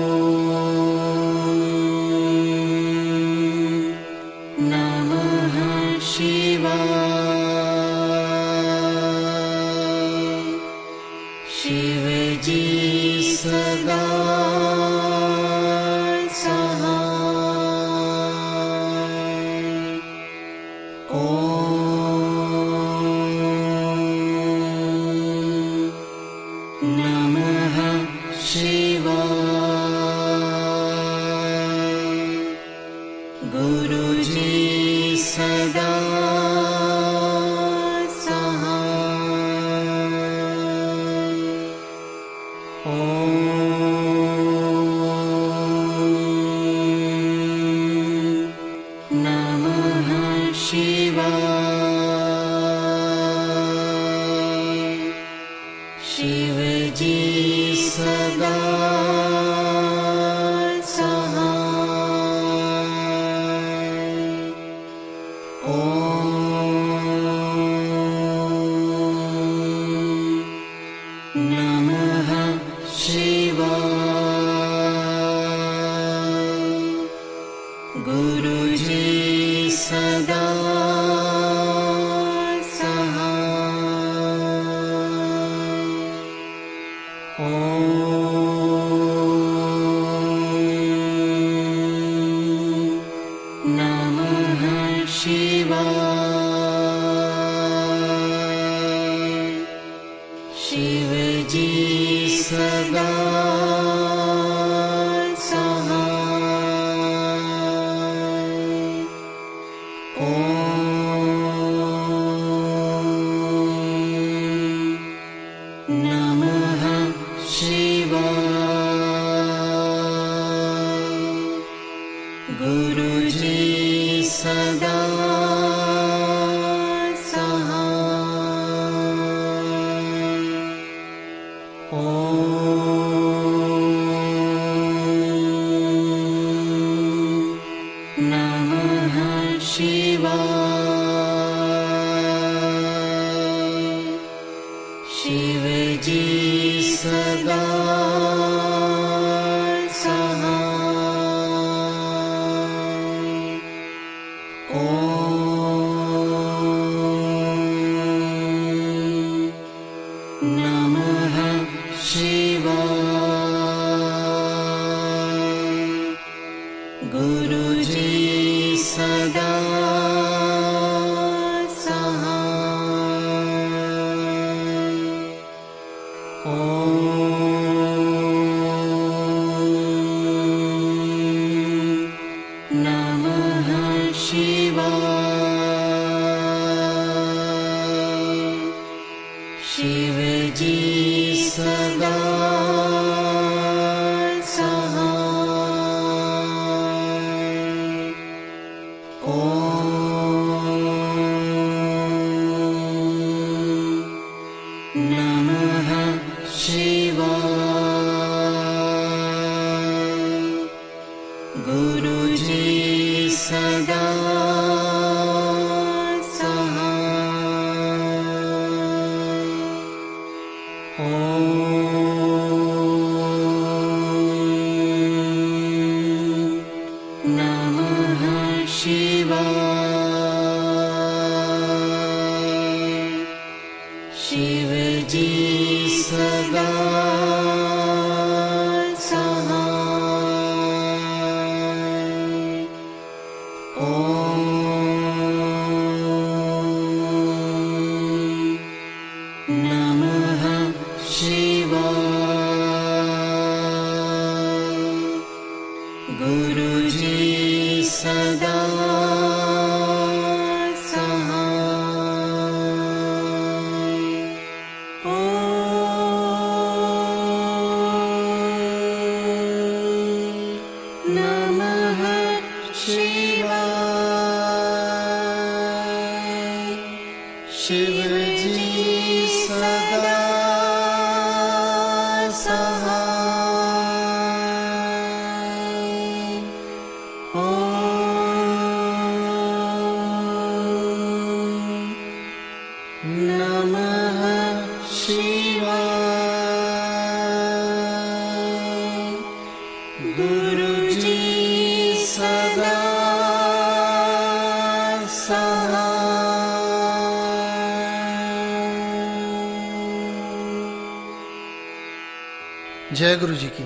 गुरुजी सदा ਜੈ ਗੁਰੂ ਜੀ ਕੀ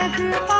everybody.